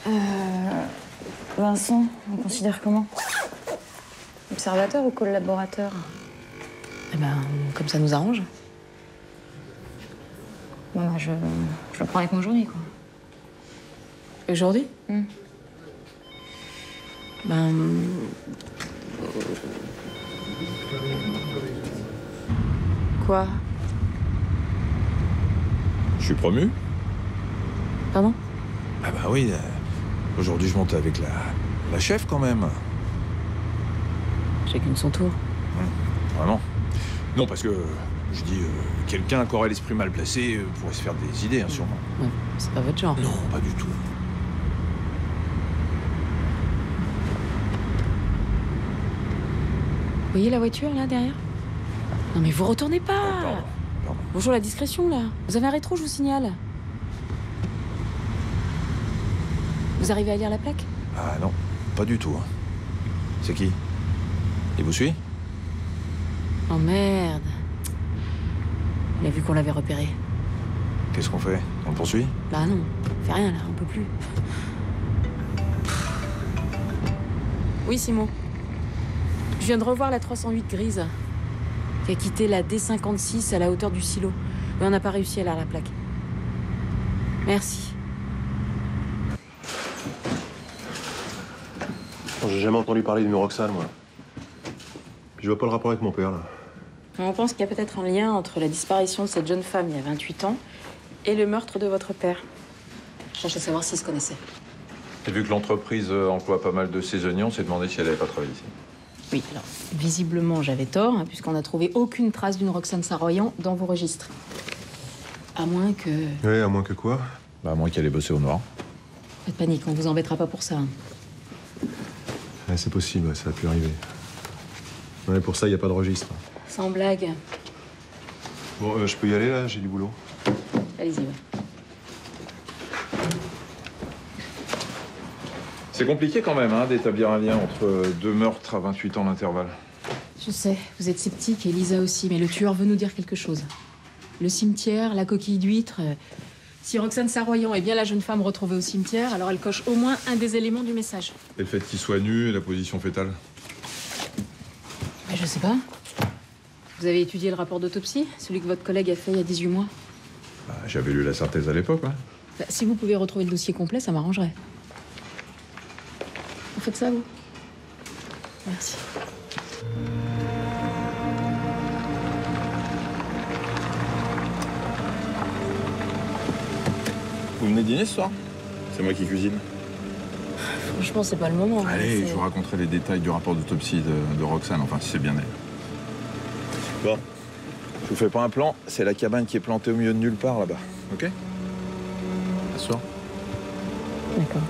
Speaker 4: Euh, Vincent, on considère comment? Observateur ou collaborateur?
Speaker 1: Eh ben, comme ça nous arrange.
Speaker 4: Bon, bah, je, je le prends avec mon journée, quoi.
Speaker 1: Aujourd'hui?
Speaker 4: Hmm.
Speaker 1: Ben. Quoi?
Speaker 6: Je suis promu
Speaker 1: Pardon?
Speaker 6: Ah bah oui. euh, Aujourd'hui, je monte avec la, la chef quand même.
Speaker 1: Chacune son tour.
Speaker 6: Vraiment Non, parce que je dis, euh, quelqu'un qui aurait l'esprit mal placé euh, pourrait se faire des idées, hein, sûrement.
Speaker 1: Ouais, c'est pas votre genre.
Speaker 6: Non, pas du tout.
Speaker 1: Vous voyez la voiture là derrière? Non mais vous retournez pas Bonjour la discrétion là. Vous avez un rétro, je vous signale. Vous arrivez à lire la plaque?
Speaker 6: Ah non, pas du tout. hein. C'est qui? Il vous suit?
Speaker 1: Oh merde. Il a vu qu'on l'avait repéré.
Speaker 6: Qu'est-ce qu'on fait? On le poursuit?
Speaker 1: Bah non, on fait rien là, on peut plus. Oui Simon. Je viens de revoir la 308 grise qui a quitté la D56 à la hauteur du silo. Mais on n'a pas réussi à lire la plaque. Merci.
Speaker 9: J'ai jamais entendu parler d'une Roxane, moi. Puis je vois pas le rapport avec mon père, là.
Speaker 1: On pense qu'il y a peut-être un lien entre la disparition de cette jeune femme il y a 28 ans et le meurtre de votre père. Je cherche à savoir s'ils se connaissaient.
Speaker 6: Et vu que l'entreprise emploie pas mal de saisonniers, on s'est demandé si elle avait pas travaillé ici.
Speaker 1: Oui, alors visiblement j'avais tort, hein, puisqu'on n'a trouvé aucune trace d'une Roxane Saroyan dans vos registres. À moins que.
Speaker 9: Ouais, à moins que quoi?
Speaker 12: Bah, à moins qu'elle ait bossé au noir.
Speaker 1: Pas de panique, on vous embêtera pas pour ça. hein.
Speaker 9: Ouais, c'est possible, ça a pu arriver. Ouais, pour ça, il n'y a pas de registre.
Speaker 1: Sans blague.
Speaker 9: Bon, euh, je peux y aller là, j'ai du boulot.
Speaker 1: Allez-y, ouais.
Speaker 6: C'est compliqué quand même hein, d'établir un lien entre deux meurtres à 28 ans d'intervalle.
Speaker 1: Je sais, vous êtes sceptique et Lisa aussi, mais le tueur veut nous dire quelque chose. Le cimetière, la coquille d'huître. euh, Si Roxane Saroyan est bien la jeune femme retrouvée au cimetière, alors elle coche au moins un des éléments du message.
Speaker 6: Et le fait qu'il soit nu et la position fétale.
Speaker 1: Mais je sais pas. Vous avez étudié le rapport d'autopsie, celui que votre collègue a fait il y a 18 mois
Speaker 6: Bah, J'avais lu la synthèse à l'époque.
Speaker 1: Bah, Si vous pouvez retrouver le dossier complet, ça m'arrangerait. Vous faites ça, vous? Merci.
Speaker 6: Vous venez dîner ce soir? C'est moi qui cuisine.
Speaker 1: Franchement, c'est pas le moment. hein,
Speaker 6: Allez, je vous raconterai les détails du rapport d'autopsie de, de Roxane, enfin si c'est bien elle. Bon, je vous fais pas un plan, c'est la cabane qui est plantée au milieu de nulle part là-bas, ok À ce soir.
Speaker 1: D'accord.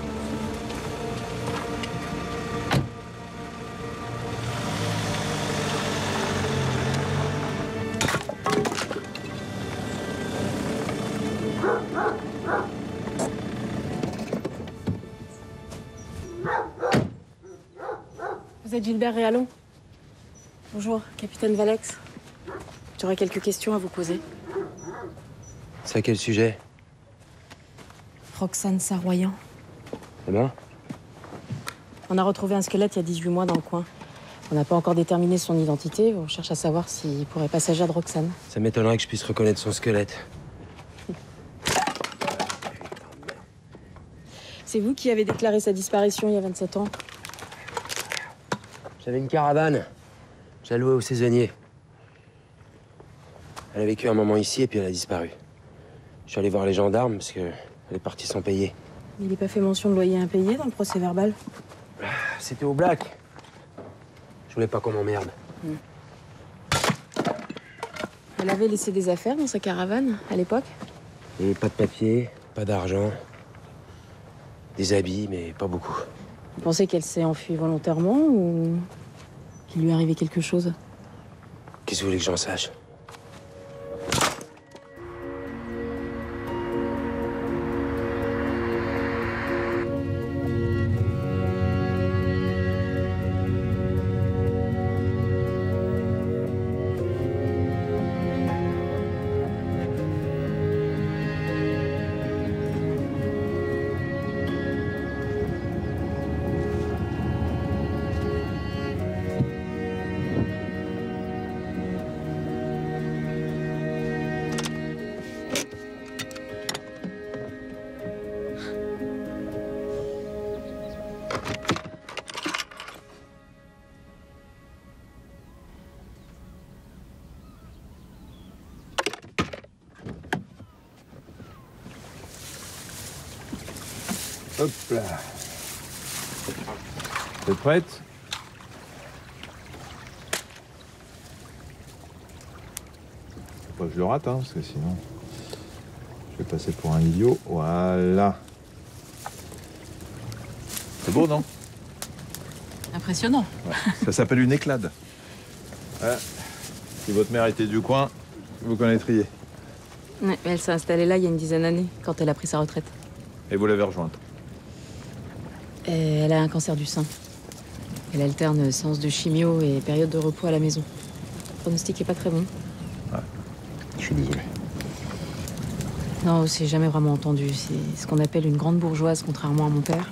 Speaker 1: Gilbert Réalon Bonjour, capitaine Valex. J'aurais quelques questions à vous poser.
Speaker 21: C'est à quel sujet?
Speaker 1: Roxane Saroyan.
Speaker 21: Eh ben,
Speaker 1: On a retrouvé un squelette il y a 18 mois dans le coin. On n'a pas encore déterminé son identité. On cherche à savoir s'il pourrait pas s'agir de Roxane.
Speaker 21: ça m'étonnerait que je puisse reconnaître son squelette.
Speaker 1: C'est vous qui avez déclaré sa disparition il y a 27 ans?
Speaker 21: J'avais une caravane. Je la louais aux saisonniers. Elle a vécu un moment ici et puis elle a disparu. Je suis allé voir les gendarmes parce qu'elle est partie sans payer.
Speaker 1: Il n'est pas fait mention de loyer impayé dans le procès verbal
Speaker 21: C'était au black. Je voulais pas qu'on m'emmerde.
Speaker 1: Elle avait laissé des affaires dans sa caravane à l'époque
Speaker 21: Et pas de papier, pas d'argent. Des habits, mais pas beaucoup.
Speaker 1: Vous pensez qu'elle s'est enfuie volontairement ou qu'il lui arrivé quelque chose?
Speaker 21: Qu'est-ce que vous voulez que j'en sache?
Speaker 12: Hop là. T'es prête?
Speaker 6: Faut pas que je le rate, hein, parce que sinon, je vais passer pour un idiot. Voilà. C'est beau, non?
Speaker 1: Impressionnant.
Speaker 6: Ouais. Ça s'appelle une éclade. Voilà. Si votre mère était du coin, vous connaîtriez.
Speaker 1: Ouais, elle s'est installée là il y a une dizaine d'années, quand elle a pris sa retraite.
Speaker 6: Et vous l'avez rejointe.
Speaker 1: Et elle a un cancer du sein. Elle alterne séance de chimio et période de repos à la maison. Le pronostic est pas très bon.
Speaker 21: Je suis désolé.
Speaker 1: Non, on s'est jamais vraiment entendu. C'est ce qu'on appelle une grande bourgeoise, contrairement à mon père.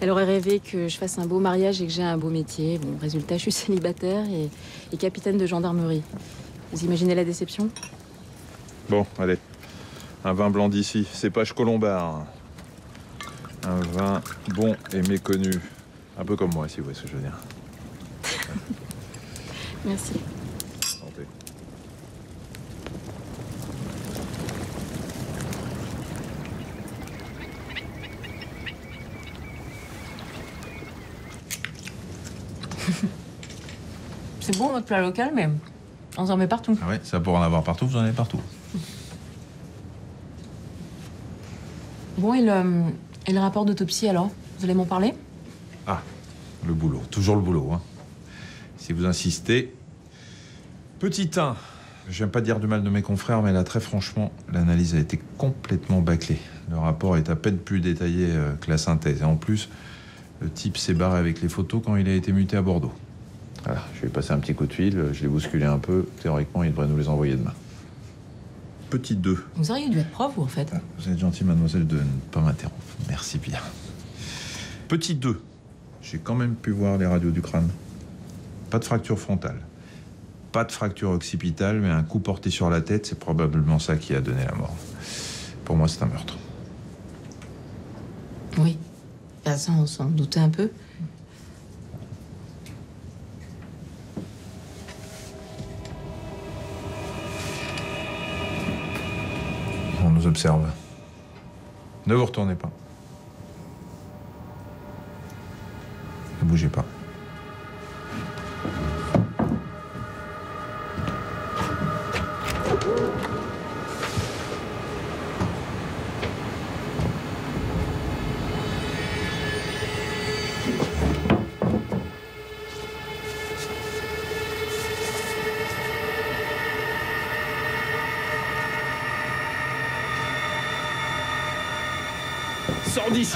Speaker 1: Elle aurait rêvé que je fasse un beau mariage et que j'ai un beau métier. Bon, résultat, je suis célibataire et, et capitaine de gendarmerie. Vous imaginez la déception?
Speaker 6: Bon, allez. Un vin blanc d'ici, cépage colombard. Un vin bon et méconnu. Un peu comme moi, si vous voyez ce que je veux dire.
Speaker 1: Merci.
Speaker 6: Santé.
Speaker 1: C'est bon votre plat local, mais on s'en met partout.
Speaker 12: Ah ouais, ça pour en avoir partout, vous en avez partout.
Speaker 1: Bon, et le, et le rapport d'autopsie alors? Vous allez m'en parler?
Speaker 6: Ah, le boulot. Toujours le boulot. Hein. Si vous insistez. Petit 1. J'aime pas dire du mal de mes confrères, mais là, très franchement, l'analyse a été complètement bâclée. Le rapport est à peine plus détaillé euh, que la synthèse. Et en plus, le type s'est barré avec les photos quand il a été muté à Bordeaux. Voilà, je ai passé un petit coup de fil, je l'ai bousculé un peu. Théoriquement, il devrait nous les envoyer demain. Petit 2.
Speaker 1: Vous auriez dû être prof, vous, en fait.
Speaker 6: Vous êtes gentil, mademoiselle, de ne pas m'interrompre. Merci bien. Petit 2. J'ai quand même pu voir les radios du crâne. Pas de fracture frontale. Pas de fracture occipitale, mais un coup porté sur la tête, c'est probablement ça qui a donné la mort. Pour moi, c'est un meurtre.
Speaker 1: Oui. Ça, on s'en doutait un peu.
Speaker 6: On observe. Ne vous retournez pas. Ne bougez pas.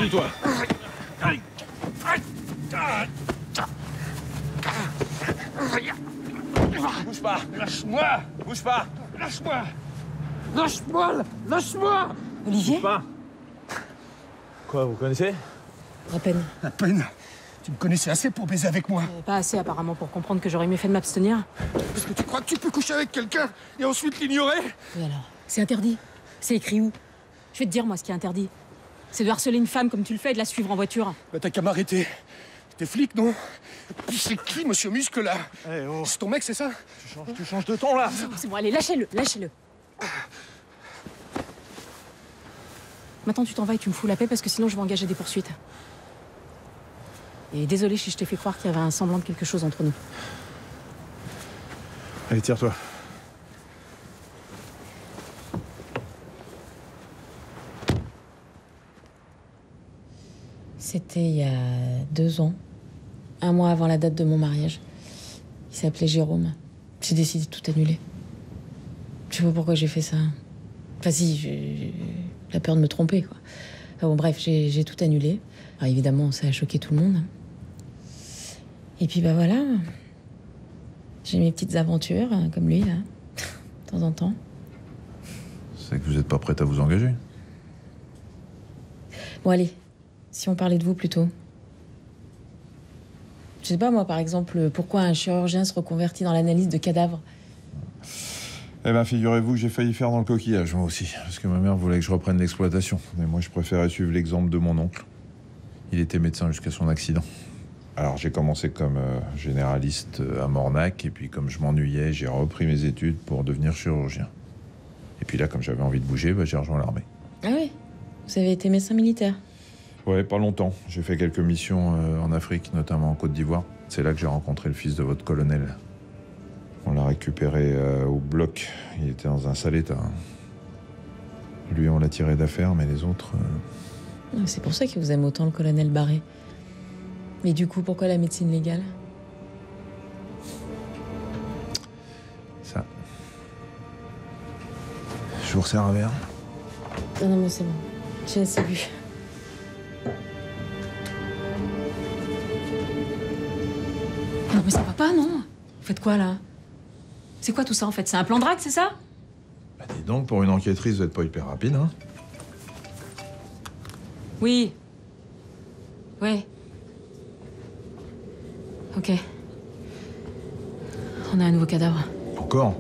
Speaker 2: Toi
Speaker 22: Bouge pas Lâche-moi Bouge pas Lâche-moi Lâche-moi Lâche-moi
Speaker 1: Olivier
Speaker 22: pas
Speaker 2: Quoi, vous connaissez?
Speaker 1: À peine.
Speaker 10: À peine. Tu me connaissais assez pour baiser avec moi.
Speaker 1: Pas assez, apparemment, pour comprendre que j'aurais mieux fait de m'abstenir.
Speaker 10: Parce que tu crois que tu peux coucher avec quelqu'un et ensuite l'ignorer?
Speaker 1: Oui, alors? C'est interdit. C'est écrit où? Je vais te dire, moi, ce qui est interdit. C'est de harceler une femme comme tu le fais et de la suivre en voiture.
Speaker 10: Bah t'as qu'à m'arrêter. T'es flic, non Puis c'est qui, monsieur Muscle, là C'est ton mec, c'est ça
Speaker 2: tu changes, tu changes de ton, là
Speaker 1: c'est bon, allez, lâchez-le, lâchez-le. Maintenant, tu t'en vas et tu me fous la paix parce que sinon, je vais engager des poursuites. Et désolé si je t'ai fait croire qu'il y avait un semblant de quelque chose entre nous.
Speaker 2: Allez, tire-toi.
Speaker 1: C'était il y a deux ans, un mois avant la date de mon mariage. Il s'appelait Jérôme. J'ai décidé de tout annuler. Je sais pas pourquoi j'ai fait ça. Enfin si, j'ai la peur de me tromper, quoi. Enfin bon, bref, j'ai tout annulé. Alors évidemment, ça a choqué tout le monde. Et puis bah voilà, j'ai mes petites aventures, hein, comme lui, là, de temps en temps.
Speaker 6: C'est que vous n'êtes pas prête à vous engager?
Speaker 1: Bon allez, si on parlait de vous plutôt. Je sais pas moi, par exemple, pourquoi un chirurgien se reconvertit dans l'analyse de cadavres?
Speaker 6: Eh ben, figurez-vous que j'ai failli faire dans le coquillage, moi aussi. Parce que ma mère voulait que je reprenne l'exploitation. Mais moi, je préférais suivre l'exemple de mon oncle. Il était médecin jusqu'à son accident. Alors, j'ai commencé comme euh, généraliste euh, à Mornac. Et puis, comme je m'ennuyais, j'ai repris mes études pour devenir chirurgien. Et puis là, comme j'avais envie de bouger, bah, j'ai rejoint l'armée.
Speaker 1: Ah oui, vous avez été médecin militaire?
Speaker 6: Ouais, pas longtemps. J'ai fait quelques missions euh, en Afrique, notamment en Côte d'Ivoire. C'est là que j'ai rencontré le fils de votre colonel. On l'a récupéré euh, au bloc. Il était dans un sale état. hein. Lui, on l'a tiré d'affaire, mais les autres. euh,
Speaker 1: Ah, C'est pour ça que vous aimez autant le colonel Barré. Mais du coup, pourquoi la médecine légale?
Speaker 6: Ça. Je vous resserre un verre.
Speaker 1: Non, non, mais c'est bon. J'ai assez bu. Non, mais ça va pas, non Vous faites quoi, là? C'est quoi tout ça, en fait? C'est un plan drague, c'est ça?
Speaker 6: Bah, dis donc, pour une enquêtrice, vous êtes pas hyper rapide, hein
Speaker 1: Oui. Ouais. Ok. On a un nouveau cadavre.
Speaker 6: Encore?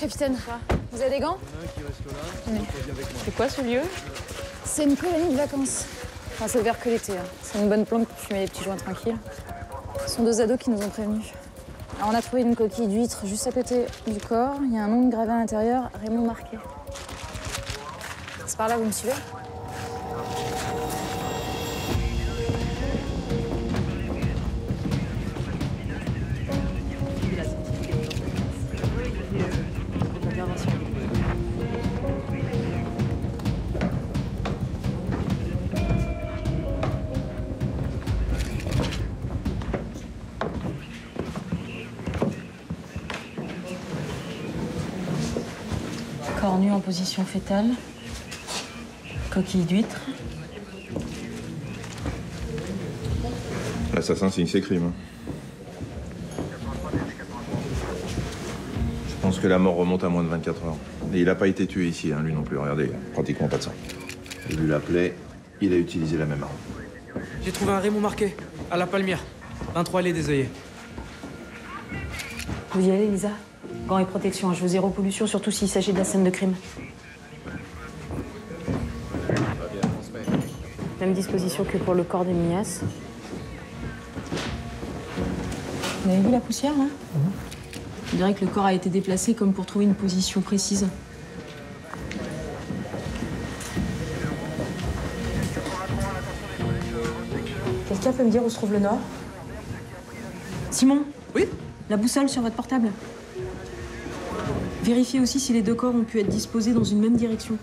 Speaker 4: Bonsoir, capitaine. Vous avez des gants
Speaker 2: qui reste là.
Speaker 4: C'est quoi ce lieu C'est une colonie de vacances. Enfin, c'est ouvert que l'été. hein. C'est une bonne plante pour fumer des petits joints tranquilles. Ce sont deux ados qui nous ont prévenus. Alors, on a trouvé une coquille d'huître juste à côté du corps. Il y a un nom gravé à l'intérieur, Raymond Marquet. C'est par là, vous me suivez?
Speaker 1: Position fétale. Coquille d'huître.
Speaker 6: L'assassin signe ses crimes. hein. Je pense que la mort remonte à moins de 24 heures. Et il n'a pas été tué ici, hein, lui non plus. Regardez, pratiquement pas de sang. J'ai vu la plaie, il a utilisé la même arme.
Speaker 8: J'ai trouvé un Raymond Marquet, à la Palmière. 23 allée des œillets.
Speaker 1: Vous y allez, Lisa? Gants et protection, je veux zéro pollution, surtout s'il s'agit de la scène de crime. Même disposition que pour le corps de Mias. Vous avez vu la poussière, là? On dirait que le corps a été déplacé comme pour trouver une position précise. Quelqu'un peut me dire où se trouve le nord? Simon?
Speaker 8: Oui?
Speaker 1: La boussole sur votre portable? Vérifiez aussi si les deux corps ont pu être disposés dans une même direction.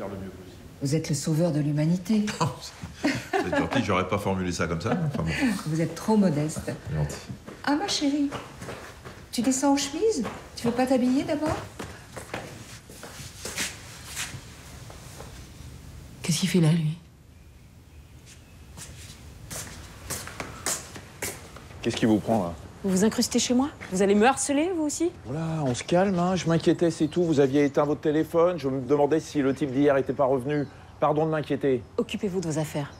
Speaker 6: Faire le mieux possible.
Speaker 18: Vous êtes le sauveur de l'humanité.
Speaker 6: C'est gentil, j'aurais pas formulé ça comme ça. Enfin bon,
Speaker 18: Vous êtes trop modeste.
Speaker 6: gentil.
Speaker 18: Ah, ma chérie, tu descends en chemise? Tu veux pas t'habiller d'abord?
Speaker 1: Qu'est-ce qu'il fait là, lui?
Speaker 6: Qu'est-ce qui vous prend là?
Speaker 1: Vous vous incrustez chez moi Vous allez me harceler, vous aussi
Speaker 6: Voilà, on se calme, hein. je m'inquiétais, c'est tout. Vous aviez éteint votre téléphone, je me demandais si le type d'hier était pas revenu. Pardon de m'inquiéter.
Speaker 1: Occupez-vous de vos affaires.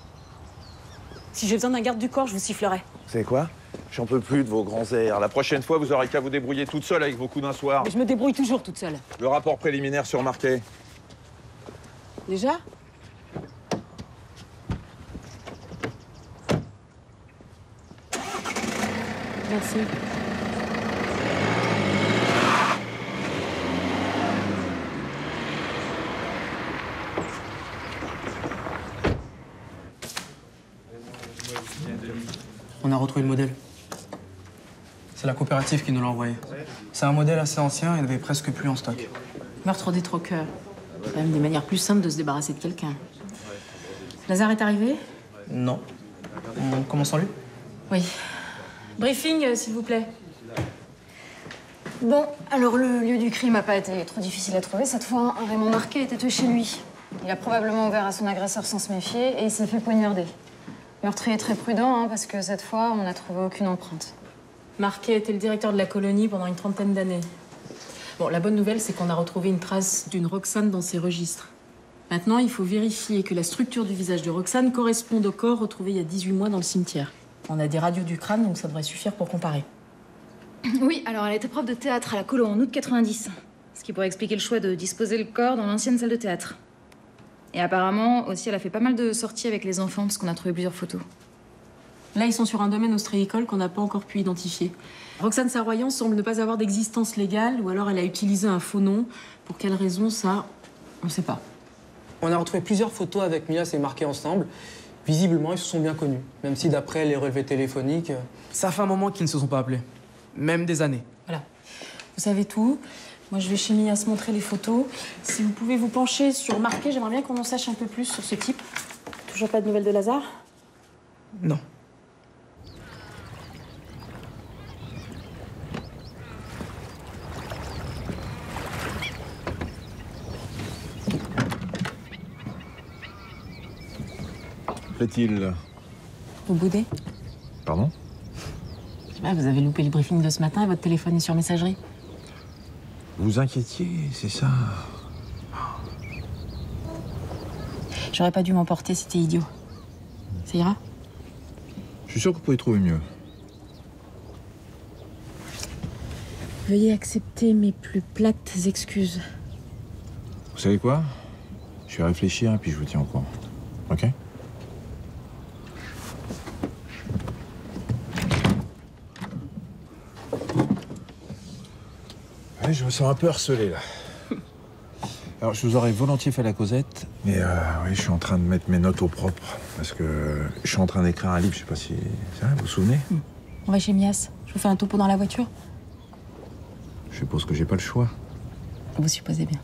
Speaker 1: Si j'ai besoin d'un garde du corps, je vous sifflerai.
Speaker 6: Vous savez quoi? J'en peux plus de vos grands airs. La prochaine fois, vous aurez qu'à vous débrouiller toute seule avec vos coups d'un soir.
Speaker 1: Mais je me débrouille toujours toute seule.
Speaker 6: Le rapport préliminaire sur Marquet.
Speaker 1: Déjà? Merci.
Speaker 8: On a retrouvé le modèle. C'est la coopérative qui nous l'a envoyé. C'est un modèle assez ancien et n'avait presque plus en stock.
Speaker 1: Meurtre des troqueurs. A quand même des manières plus simples de se débarrasser de quelqu'un. Lazare est arrivé?
Speaker 8: Non. On commence en lui?
Speaker 1: Oui. Briefing, euh, s'il vous plaît.
Speaker 4: Bon, alors le lieu du crime n'a pas été trop difficile à trouver. Cette fois, un Raymond Marquet était chez lui. Il a probablement ouvert à son agresseur sans se méfier et il s'est fait poignarder. Meurtrier très prudent, hein, parce que cette fois, on n'a trouvé aucune empreinte.
Speaker 1: Marquet était le directeur de la colonie pendant une trentaine d'années. Bon, la bonne nouvelle, c'est qu'on a retrouvé une trace d'une Roxane dans ses registres. Maintenant, il faut vérifier que la structure du visage de Roxane corresponde au corps retrouvé il y a 18 mois dans le cimetière. On a des radios du crâne, donc ça devrait suffire pour comparer.
Speaker 4: Oui, alors elle était prof de théâtre à la colo en août 90. Ce qui pourrait expliquer le choix de disposer le corps dans l'ancienne salle de théâtre. Et apparemment, aussi, elle a fait pas mal de sorties avec les enfants, parce qu'on a trouvé plusieurs photos.
Speaker 1: Là, ils sont sur un domaine ostréicole qu'on n'a pas encore pu identifier. Roxane Sarroyan semble ne pas avoir d'existence légale, ou alors elle a utilisé un faux nom. Pour quelle raison, ça, on ne sait pas.
Speaker 8: On a retrouvé plusieurs photos avec Mias et Marquet ensemble. Visiblement, ils se sont bien connus. Même si d'après les relevés téléphoniques, euh, ça fait un moment qu'ils ne se sont pas appelés. Même des années.
Speaker 1: Voilà. Vous savez tout. Moi, je vais chez Mia se montrer les photos. Si vous pouvez vous pencher sur Marquet, j'aimerais bien qu'on en sache un peu plus sur ce type. Toujours pas de nouvelles de Lazare?
Speaker 8: Non.
Speaker 12: Plaît-il
Speaker 1: Vous boudez
Speaker 12: Pardon
Speaker 1: Je sais pas, vous avez loupé le briefing de ce matin et votre téléphone est sur messagerie.
Speaker 12: Vous inquiétiez, c'est ça
Speaker 1: J'aurais pas dû m'emporter, c'était idiot. Ça ira
Speaker 12: Je suis sûr que vous pouvez trouver mieux.
Speaker 1: Veuillez accepter mes plus plates excuses.
Speaker 12: Vous savez quoi? Je vais réfléchir et puis je vous tiens au courant. Ok? Ouais, je me sens un peu harcelé là. Alors, je vous aurais volontiers fait la causette, mais euh, oui, je suis en train de mettre mes notes au propre. Parce que je suis en train d'écrire un livre, je sais pas si. C'est vrai, vous vous souvenez?
Speaker 1: On va chez Mias. Je vous fais un topo dans la voiture.
Speaker 12: Je suppose que j'ai pas le choix.
Speaker 1: Vous supposez bien.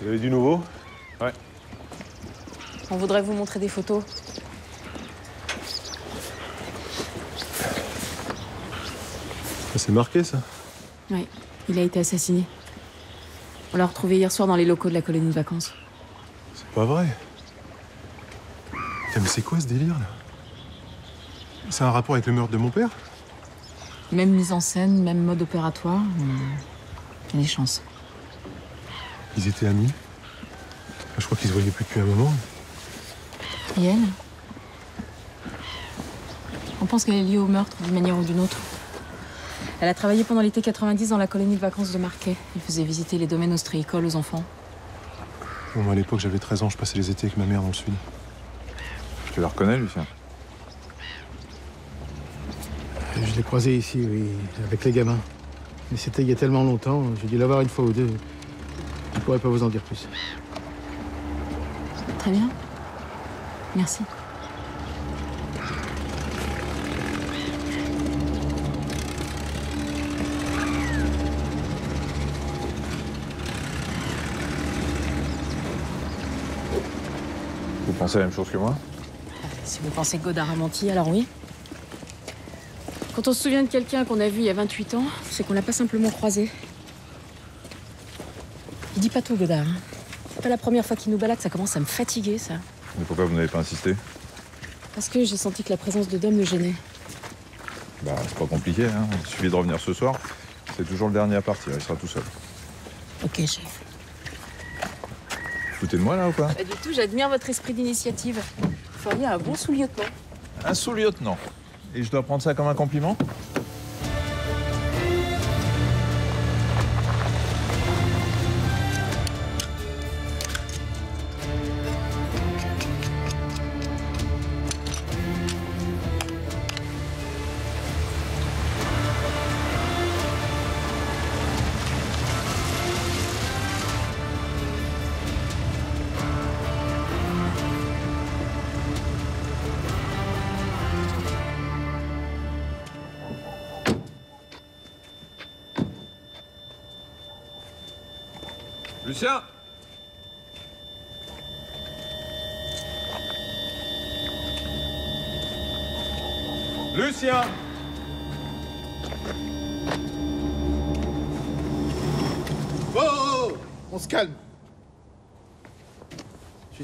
Speaker 9: Vous avez du nouveau?
Speaker 6: Ouais.
Speaker 1: On voudrait vous montrer des photos.
Speaker 9: C'est marqué, ça
Speaker 1: Oui, il a été assassiné. On l'a retrouvé hier soir dans les locaux de la colonie de vacances.
Speaker 9: C'est pas vrai. Mais c'est quoi ce délire, là? C'est un rapport avec le meurtre de mon père?
Speaker 1: Même mise en scène, même mode opératoire. hum, Il y a des chances.
Speaker 9: Ils étaient amis? Je crois qu'ils se voyaient plus depuis un moment.
Speaker 1: Et elle? On pense qu'elle est liée au meurtre d'une manière ou d'une autre. Elle a travaillé pendant l'été 90 dans la colonie de vacances de Marquet. Elle faisait visiter les domaines ostréicoles aux enfants.
Speaker 9: Bon, moi, à l'époque, j'avais 13 ans, je passais les étés avec ma mère dans le sud.
Speaker 6: Je te la reconnais, Lucien.
Speaker 10: Je l'ai croisé ici, oui, avec les gamins. Mais c'était il y a tellement longtemps, j'ai dû l'avoir une fois ou deux. Je pourrais pas vous en dire plus.
Speaker 1: Très bien. Merci.
Speaker 6: Pensez la même chose que moi
Speaker 1: Si vous pensez que Godard a menti, alors oui. Quand on se souvient de quelqu'un qu'on a vu il y a 28 ans, c'est qu'on l'a pas simplement croisé. Il dit pas tout, Godard. hein. C'est pas la première fois qu'il nous balade, ça commence à me fatiguer, ça.
Speaker 6: Mais pourquoi vous n'avez pas insisté?
Speaker 1: Parce que j'ai senti que la présence de Dom me gênait.
Speaker 6: Bah, c'est pas compliqué, hein. Il suffit de revenir ce soir. C'est toujours le dernier à partir, il sera tout seul.
Speaker 1: Ok, chef.
Speaker 6: Foutez de moi là ou pas
Speaker 1: Pas du tout, j'admire votre esprit d'initiative. Vous feriez un bon sous-lieutenant.
Speaker 6: Un sous-lieutenant. Et je dois prendre ça comme un compliment?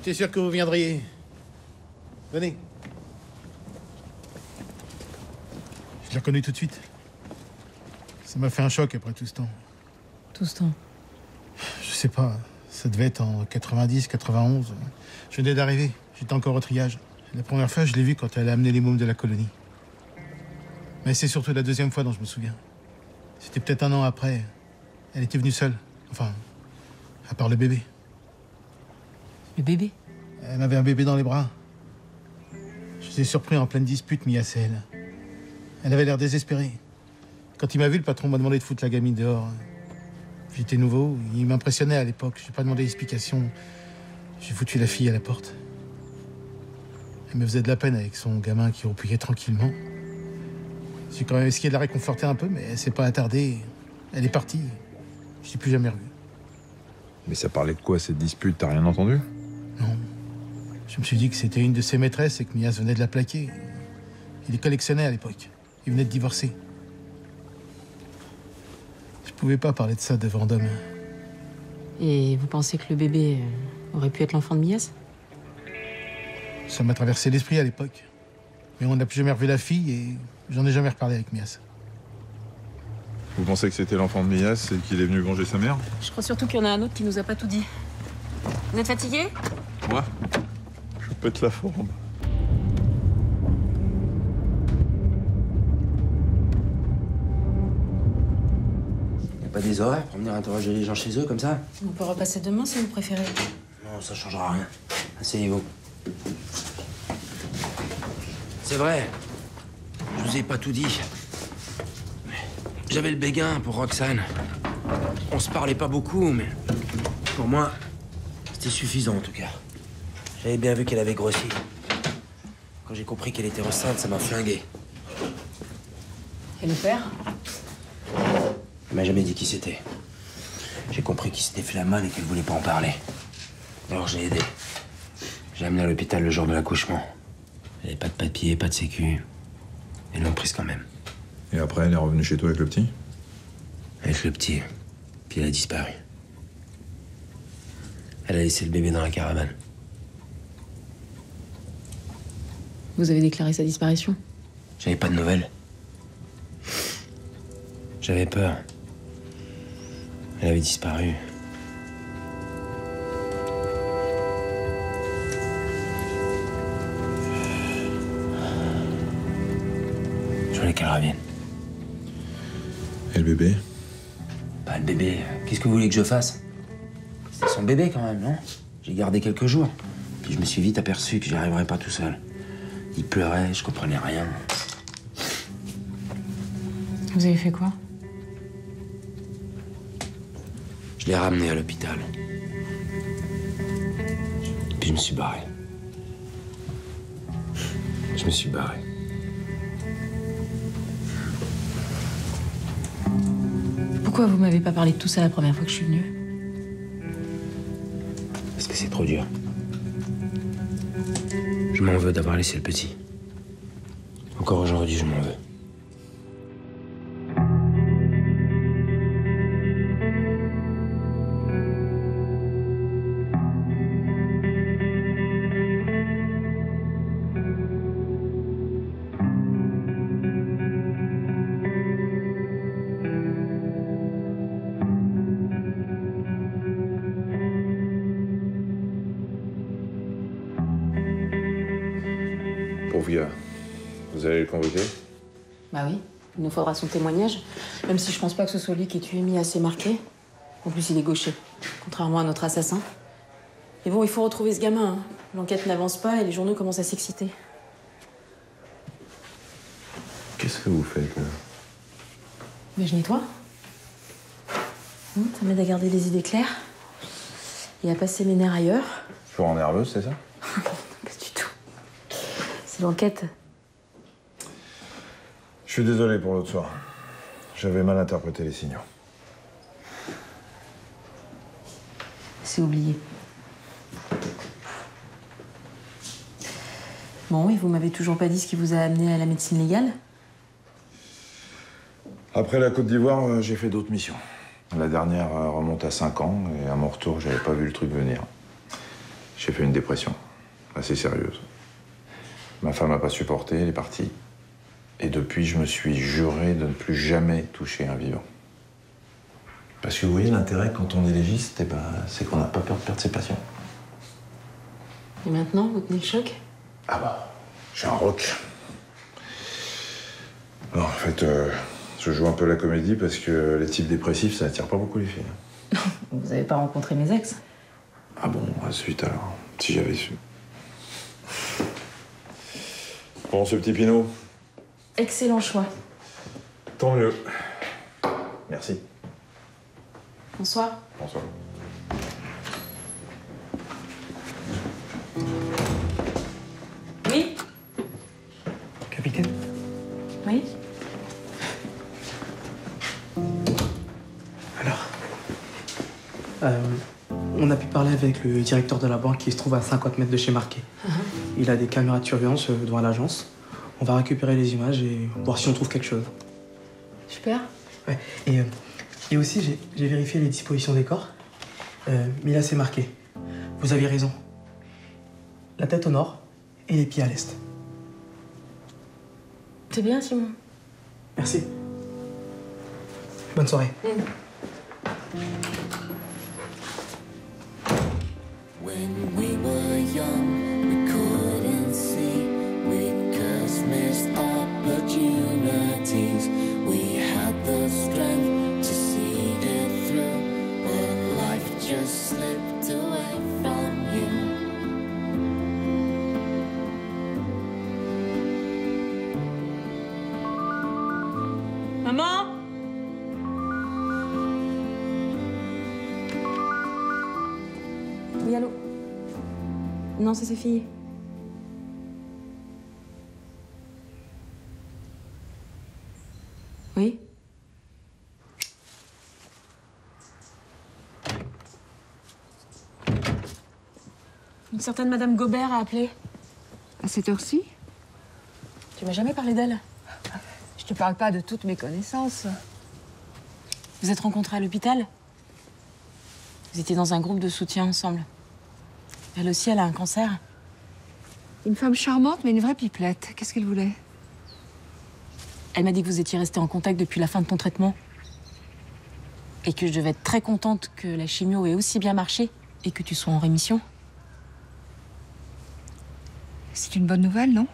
Speaker 10: J'étais sûr que vous viendriez? Venez. Je l'ai reconnu tout de suite. Ça m'a fait un choc après tout ce temps.
Speaker 1: Tout ce temps?
Speaker 10: Je sais pas, ça devait être en 90, 91. Je venais d'arriver, j'étais encore au triage. La première fois, je l'ai vue quand elle a amené les mômes de la colonie. Mais c'est surtout la deuxième fois dont je me souviens. C'était peut-être un an après. Elle était venue seule. Enfin, à part le bébé.
Speaker 1: Le bébé?
Speaker 10: Elle avait un bébé dans les bras. Je l'ai surpris en pleine dispute, Mias et elle. Avait l'air désespérée. Quand il m'a vu, le patron m'a demandé de foutre la gamine dehors. J'étais nouveau, il m'impressionnait à l'époque. Je n'ai pas demandé d'explication. J'ai foutu la fille à la porte. Elle me faisait de la peine avec son gamin qui repliait tranquillement. J'ai quand même essayé de la réconforter un peu, mais elle s'est pas attardée. Elle est partie. Je l'ai plus jamais revue.
Speaker 6: Mais ça parlait de quoi cette dispute? T'as rien entendu?
Speaker 10: Je me suis dit que c'était une de ses maîtresses et que Mias venait de la plaquer. Il les collectionnait à l'époque. Il venait de divorcer. Je pouvais pas parler de ça devant Dom.
Speaker 1: Et vous pensez que le bébé euh, aurait pu être l'enfant de Mias
Speaker 10: Ça m'a traversé l'esprit à l'époque. Mais on n'a plus jamais revu la fille et j'en ai jamais reparlé avec Mias.
Speaker 23: Vous pensez que c'était l'enfant de Mias et qu'il est venu venger sa mère?
Speaker 1: Je crois surtout qu'il y en a un autre qui nous a pas tout dit. Vous êtes fatigué?
Speaker 23: Moi? Pète la forme.
Speaker 21: Y a pas des horaires pour venir interroger les gens chez eux comme ça
Speaker 1: On peut repasser demain si vous préférez.
Speaker 21: Non, ça changera rien. Asseyez-vous. C'est vrai. Je vous ai pas tout dit. J'avais le béguin pour Roxane. On se parlait pas beaucoup, mais pour moi, c'était suffisant en tout cas. J'avais bien vu qu'elle avait grossi. Quand j'ai compris qu'elle était enceinte, ça m'a flingué.
Speaker 1: Et le père?
Speaker 21: Elle m'a jamais dit qui c'était. J'ai compris qu'il s'était fait la malle et qu'elle voulait pas en parler. Alors j'ai aidé. J'ai amené à l'hôpital le jour de l'accouchement. Elle avait pas de papier, pas de sécu. Ils l'ont prise quand même.
Speaker 23: Et après, elle est revenue chez toi avec le petit?
Speaker 21: Avec le petit. Puis elle a disparu. Elle a laissé le bébé dans la caravane.
Speaker 1: Vous avez déclaré sa disparition
Speaker 21: J'avais pas de nouvelles. J'avais peur. Elle avait disparu. Je voulais qu'elle revienne.
Speaker 23: Et le bébé
Speaker 21: Bah, le bébé, qu'est-ce que vous voulez que je fasse? C'est son bébé quand même, non? J'ai gardé quelques jours. Puis je me suis vite aperçu que j'y arriverais pas tout seul. Il pleurait, je comprenais rien.
Speaker 1: Vous avez fait quoi?
Speaker 21: Je l'ai ramené à l'hôpital. Puis je me suis barré. Je me suis barré.
Speaker 1: Pourquoi vous m'avez pas parlé de tout ça la première fois que je suis venue?
Speaker 21: Parce que c'est trop dur. Je m'en veux d'avoir laissé le petit. Encore aujourd'hui, je m'en veux.
Speaker 1: Faudra son témoignage. Même si je pense pas que ce soit lui qui ait tué mis assez marqué. En plus, il est gaucher, contrairement à notre assassin. Et bon, il faut retrouver ce gamin. hein. L'enquête n'avance pas et les journaux commencent à s'exciter.
Speaker 6: Qu'est-ce que vous faites là?
Speaker 1: Mais je nettoie. Hum, ça m'aide à garder les idées claires et à passer mes nerfs ailleurs.
Speaker 6: Toujours nerveuse, c'est ça?
Speaker 1: C'est l'enquête.
Speaker 6: Je suis désolé pour l'autre soir. J'avais mal interprété les signaux.
Speaker 1: C'est oublié. Bon, et vous m'avez toujours pas dit ce qui vous a amené à la médecine légale?
Speaker 6: Après la Côte d'Ivoire, euh, j'ai fait d'autres missions. La dernière euh, remonte à 5 ans et à mon retour, j'avais pas vu le truc venir. J'ai fait une dépression assez sérieuse. Ma femme n'a pas supporté, elle est partie. Et depuis, je me suis juré de ne plus jamais toucher un vivant. Parce que vous voyez, l'intérêt quand on est légiste, eh ben, c'est qu'on n'a pas peur de perdre ses patients.
Speaker 1: Et maintenant, vous tenez le choc?
Speaker 6: Ah bah, j'ai un rock. Non, en fait, euh, je joue un peu la comédie parce que les types dépressifs, ça attire pas beaucoup les filles.
Speaker 1: Vous avez pas rencontré mes ex?
Speaker 6: Ah bon, à suite alors, si j'avais su. Bon, ce petit Pinot,
Speaker 1: Excellent choix.
Speaker 6: tant mieux. Merci.
Speaker 1: Bonsoir.
Speaker 6: Bonsoir.
Speaker 1: Oui
Speaker 8: Capitaine
Speaker 1: Oui
Speaker 8: Euh, on a pu parler avec le directeur de la banque qui se trouve à 50 mètres de chez Marquet. Il a des caméras de surveillance euh, devant l'agence. On va récupérer les images et voir si on trouve quelque chose.
Speaker 1: Super.
Speaker 8: Ouais. Et, euh, et aussi, j'ai j'ai vérifié les dispositions des corps. Euh, Mila, c'est marqué. Vous avez raison. La tête au nord et les pieds à l'est.
Speaker 1: C'est bien, Simon.
Speaker 8: Merci. Bonne soirée.
Speaker 22: When we were young,
Speaker 1: Non, c'est ses filles. Oui Une certaine Madame Gobert a appelé.
Speaker 18: À cette heure-ci
Speaker 1: Tu m'as jamais parlé d'elle
Speaker 18: Je te parle pas de toutes mes connaissances.
Speaker 1: Vous êtes rencontrés à l'hôpital? Vous étiez dans un groupe de soutien ensemble. Elle aussi, elle a un cancer.
Speaker 18: Une femme charmante, mais une vraie pipelette. Qu'est-ce qu'elle voulait?
Speaker 1: Elle m'a dit que vous étiez restés en contact depuis la fin de ton traitement. Et que je devais être très contente que la chimio ait aussi bien marché et que tu sois en rémission.
Speaker 18: C'est une bonne nouvelle, non?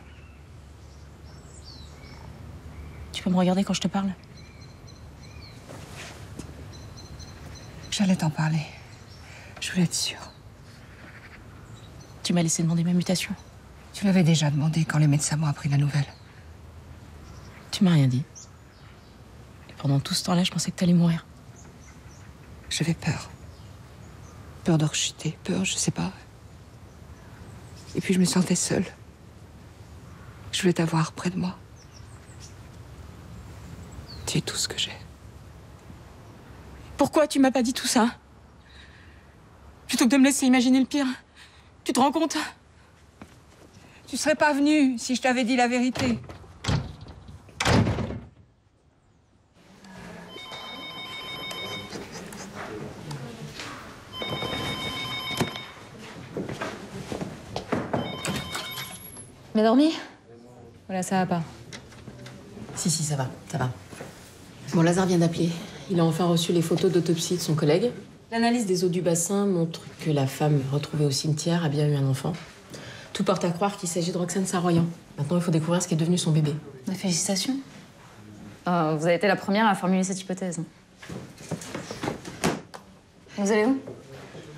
Speaker 1: Tu peux me regarder quand je te parle?
Speaker 18: J'allais t'en parler. Je voulais être sûre.
Speaker 1: Tu m'as laissé demander ma mutation.
Speaker 18: Tu l'avais déjà demandé quand les médecins m'ont appris la nouvelle.
Speaker 1: Tu m'as rien dit. Et pendant tout ce temps-là, je pensais que t'allais mourir.
Speaker 18: J'avais peur. Peur de rechuter, peur, je sais pas. Et puis je me sentais seule. Je voulais t'avoir près de moi. Tu es tout ce que j'ai.
Speaker 1: Pourquoi tu m'as pas dit tout ça? Plutôt que de me laisser imaginer le pire. Tu te rends compte?
Speaker 18: Tu serais pas venu si je t'avais dit la vérité.
Speaker 4: Bien dormi? Voilà, ça va pas.
Speaker 1: Si, si, ça va, ça va. Bon, Lazare vient d'appeler. Il a enfin reçu les photos d'autopsie de son collègue. L'analyse des eaux du bassin montre que la femme retrouvée au cimetière a bien eu un enfant. Tout porte à croire qu'il s'agit de Roxane Saroyan. Maintenant, il faut découvrir ce qui est devenu son bébé.
Speaker 4: Félicitations. Euh, vous avez été la première à formuler cette hypothèse. Vous allez où?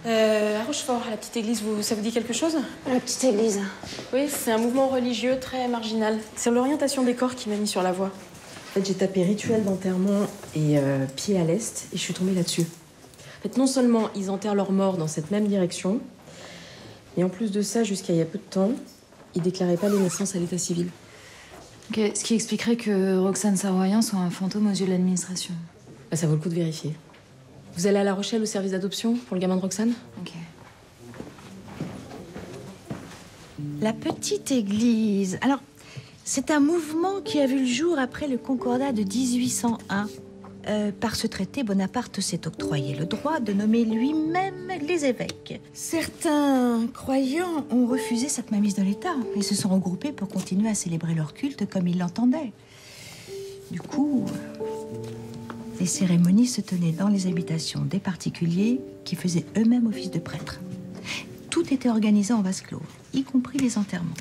Speaker 1: Euh, à Rochefort, à la petite église, vous, ça vous dit quelque chose?
Speaker 4: La petite église.
Speaker 1: Oui, c'est un mouvement religieux très marginal. C'est l'orientation des corps qui m'a mis sur la voie. En fait, j'ai tapé rituel d'enterrement et euh, pied à l'est et je suis tombée là-dessus. Fait, non seulement ils enterrent leurs morts dans cette même direction, et en plus de ça, jusqu'à il y a peu de temps, ils déclaraient pas les naissances à l'état civil.
Speaker 4: Ok, ce qui expliquerait que Roxane Saroyan soit un fantôme aux yeux de l'administration.
Speaker 1: Bah, ça vaut le coup de vérifier. Vous allez à La Rochelle au service d'adoption pour le gamin de Roxane?
Speaker 4: Ok.
Speaker 24: La petite église. Alors, c'est un mouvement qui a vu le jour après le Concordat de 1801. Euh, par ce traité, Bonaparte s'est octroyé le droit de nommer lui-même les évêques. Certains croyants ont refusé cette mainmise de l'État et se sont regroupés pour continuer à célébrer leur culte comme ils l'entendaient. Du coup, les cérémonies se tenaient dans les habitations des particuliers qui faisaient eux-mêmes office de prêtres. Tout était organisé en vase clos, y compris les enterrements.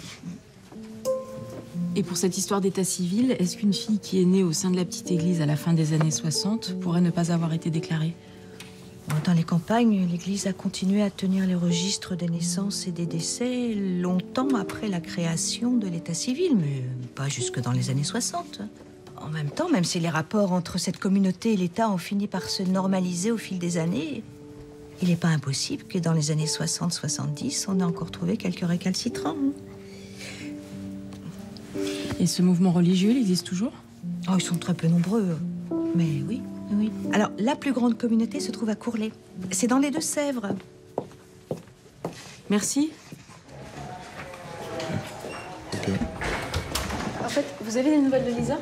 Speaker 1: Et pour cette histoire d'état civil, est-ce qu'une fille qui est née au sein de la petite église à la fin des années 60 pourrait ne pas avoir été déclarée?
Speaker 24: Dans les campagnes, l'Église a continué à tenir les registres des naissances et des décès longtemps après la création de l'État civil, mais pas jusque dans les années 60. En même temps, même si les rapports entre cette communauté et l'État ont fini par se normaliser au fil des années, il n'est pas impossible que dans les années 60-70, on ait encore trouvé quelques récalcitrants.
Speaker 1: Et ce mouvement religieux, il existe toujours?
Speaker 24: Oh, ils sont très peu nombreux. Mais oui, oui. Alors, la plus grande communauté se trouve à Courlay. C'est dans les Deux-Sèvres.
Speaker 1: Merci. En fait, vous avez des nouvelles de Lisa?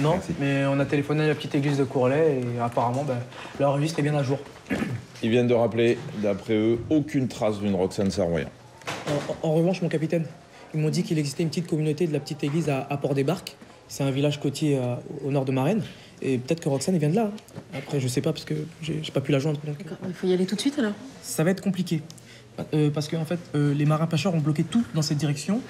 Speaker 8: Non, mais on a téléphoné à la petite église de Courlay et apparemment, ben, le registre est bien à jour.
Speaker 6: Ils viennent de rappeler, d'après eux, aucune trace d'une Roxane Saroyan.
Speaker 8: En, en revanche, mon capitaine, ils m'ont dit qu'il existait une petite communauté de la petite église à, à Port-des-Barques. C'est un village côtier euh, au nord de Marennes. Et peut-être que Roxane vient de là. Après, je sais pas parce que j'ai pas pu la joindre. donc,
Speaker 1: Il faut y aller tout de suite alors?
Speaker 8: Ça va être compliqué. Euh, parce qu'en fait, euh, les marins pêcheurs ont bloqué tout dans cette direction.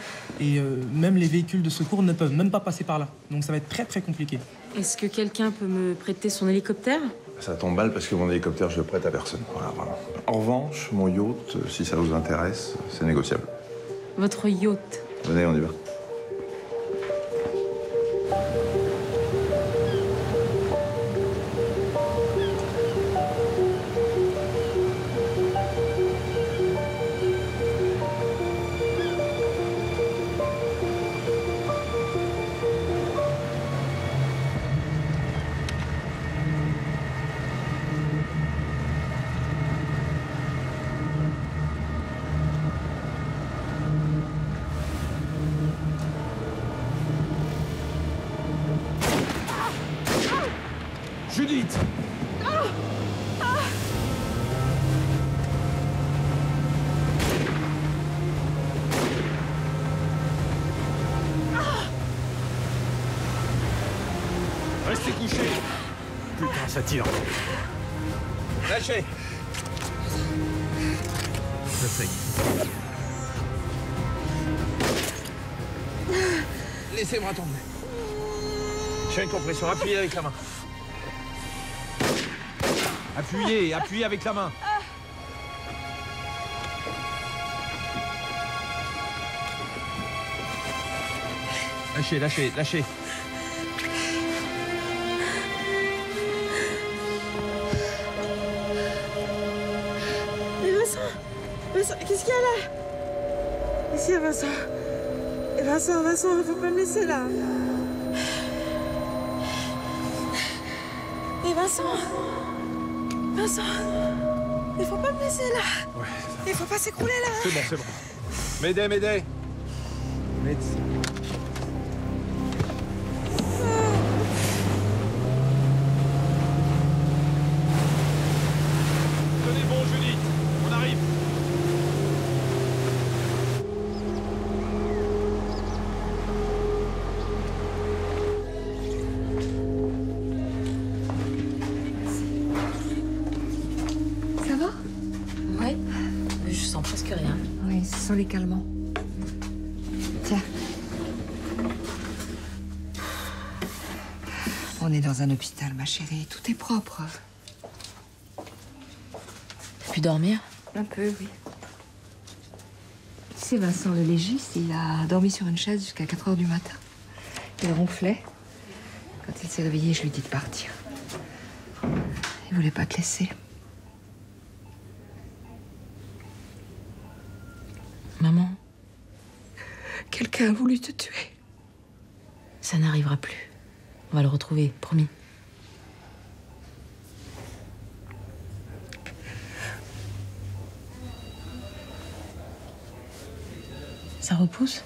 Speaker 8: Et euh, même les véhicules de secours ne peuvent même pas passer par là. Donc ça va être très très compliqué.
Speaker 1: Est-ce que quelqu'un peut me prêter son hélicoptère?
Speaker 12: Ça tombe mal parce que mon hélicoptère, je le prête à personne. Voilà. En revanche, mon yacht, si ça vous intéresse, c'est négociable.
Speaker 1: Votre yacht
Speaker 12: Venez, on y va.
Speaker 2: Appuyez avec la main. Appuyez, appuyez avec la main. Lâchez, lâchez, lâchez.
Speaker 25: Vincent Vincent, qu'est-ce qu'il y a là? Qu'est-ce qu'il y a, Vincent? Et Vincent, Vincent, faut pas me laisser là. Vincent Vincent Il faut pas me laisser là Il faut pas s'écrouler là
Speaker 2: C'est bon, c'est bon. M'aider, m'aider.
Speaker 18: Sont les calmants. Tiens. On est dans un hôpital, ma chérie. Tout est propre.
Speaker 1: T'as pu dormir?
Speaker 18: Un peu, oui. Tu sais, Vincent, le légiste, il a dormi sur une chaise jusqu'à 4 heures du matin. Il ronflait. Quand il s'est réveillé, je lui ai dit de partir. Il voulait pas te laisser.
Speaker 1: Maman,
Speaker 18: Quelqu'un a voulu te tuer.
Speaker 1: ça n'arrivera plus. On va le retrouver, promis. Ça repousse?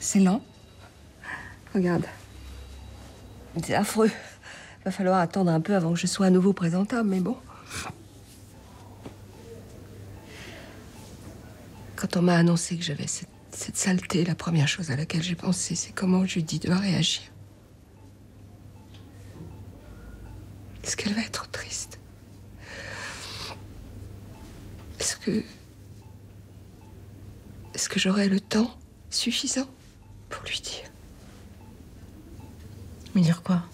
Speaker 18: C'est lent? Regarde. C'est affreux. Va falloir attendre un peu avant que je sois à nouveau présentable, mais bon. Quand on m'a annoncé que j'avais cette, cette saleté, la première chose à laquelle j'ai pensé, c'est comment Judith doit réagir. Est-ce qu'elle va être triste? Est-ce que. Est-ce que j'aurai le temps suffisant pour lui dire?
Speaker 1: Me dire quoi?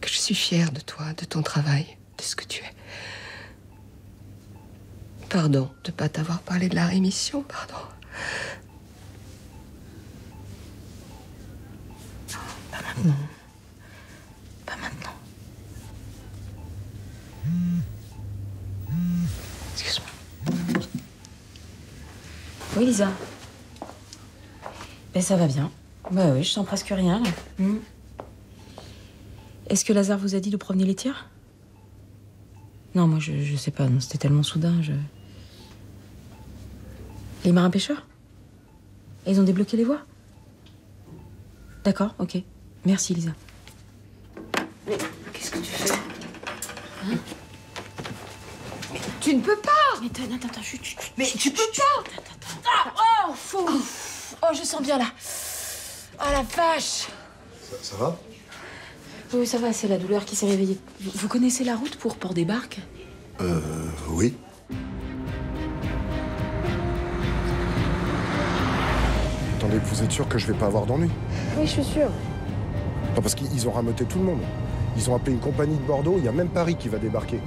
Speaker 18: Que je suis fière de toi, de ton travail, de ce que tu es. Pardon de ne pas t'avoir parlé de la rémission, pardon.
Speaker 1: Pas maintenant. Pas maintenant. Excuse-moi. Oui, Lisa. Ben, ça va bien. Bah oui, je sens presque rien. Hmm. Est-ce que Lazare vous a dit de provenir les tirs? Non, moi, je, je sais pas. C'était tellement soudain, je... Les marins pêcheurs? Ils ont débloqué les voies? D'accord, ok. Merci, Lisa.
Speaker 18: Qu'est-ce que tu fais?
Speaker 1: Hein?
Speaker 24: Tu ne peux pas
Speaker 1: Mais attends, attends, attends, chut, chut, chut.
Speaker 24: Mais tu peux pas
Speaker 1: Ah, oh, fou. Oh, je sens bien là. Oh la vache.
Speaker 9: Ça, ça va?
Speaker 1: Oui, ça va, c'est la douleur qui s'est réveillée. Vous, vous connaissez la route pour Port des Barques?
Speaker 9: Euh, oui.
Speaker 26: Attendez, vous êtes sûr que je vais pas avoir d'ennui
Speaker 1: Oui, je suis sûre.
Speaker 26: Non, parce qu'ils ont rameuté tout le monde. Ils ont appelé une compagnie de Bordeaux, il y a même Paris qui va débarquer.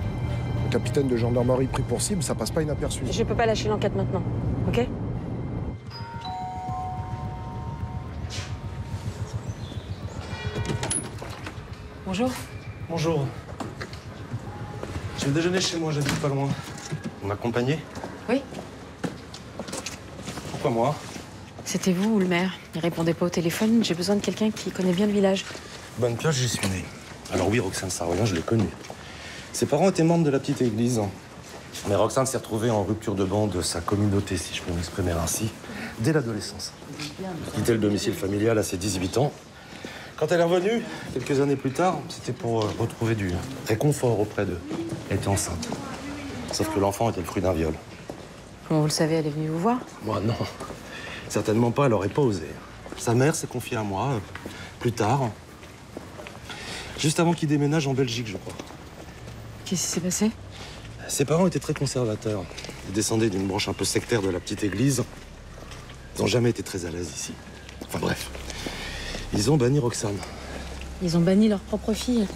Speaker 26: Le capitaine de gendarmerie pris pour cible, ça passe pas inaperçu.
Speaker 25: Je peux pas lâcher l'enquête maintenant, ok?
Speaker 1: Bonjour.
Speaker 15: Bonjour. Je vais déjeuner chez moi, j'habite pas loin. Vous m'accompagnez?
Speaker 1: Oui.
Speaker 15: Pourquoi moi?
Speaker 1: C'était vous ou le maire? Il répondait pas au téléphone. J'ai besoin de quelqu'un qui connaît bien le village.
Speaker 15: Bonne pioche, j'y suis né. Alors oui, Roxane Saroyan, je l'ai connue. Ses parents étaient membres de la petite église. Mais Roxane s'est retrouvée en rupture de banc de sa communauté, si je peux m'exprimer ainsi, dès l'adolescence. Elle a quitté le domicile familial à ses 18 ans. Quand elle est revenue, quelques années plus tard, c'était pour euh, retrouver du réconfort auprès d'eux. Elle était enceinte. Sauf que l'enfant était le fruit d'un viol.
Speaker 1: Comment vous le savez, elle est venue vous voir?
Speaker 15: Moi, non. Certainement pas, elle aurait pas osé. Sa mère s'est confiée à moi, euh, plus tard. Juste avant qu'il déménage en Belgique, je crois.
Speaker 1: Qu'est-ce qui s'est passé?
Speaker 15: Ses parents étaient très conservateurs. Ils descendaient d'une branche un peu sectaire de la petite église. Ils n'ont jamais été très à l'aise ici. Enfin bref. Ils ont banni Roxane.
Speaker 1: Ils ont banni leur propre fille.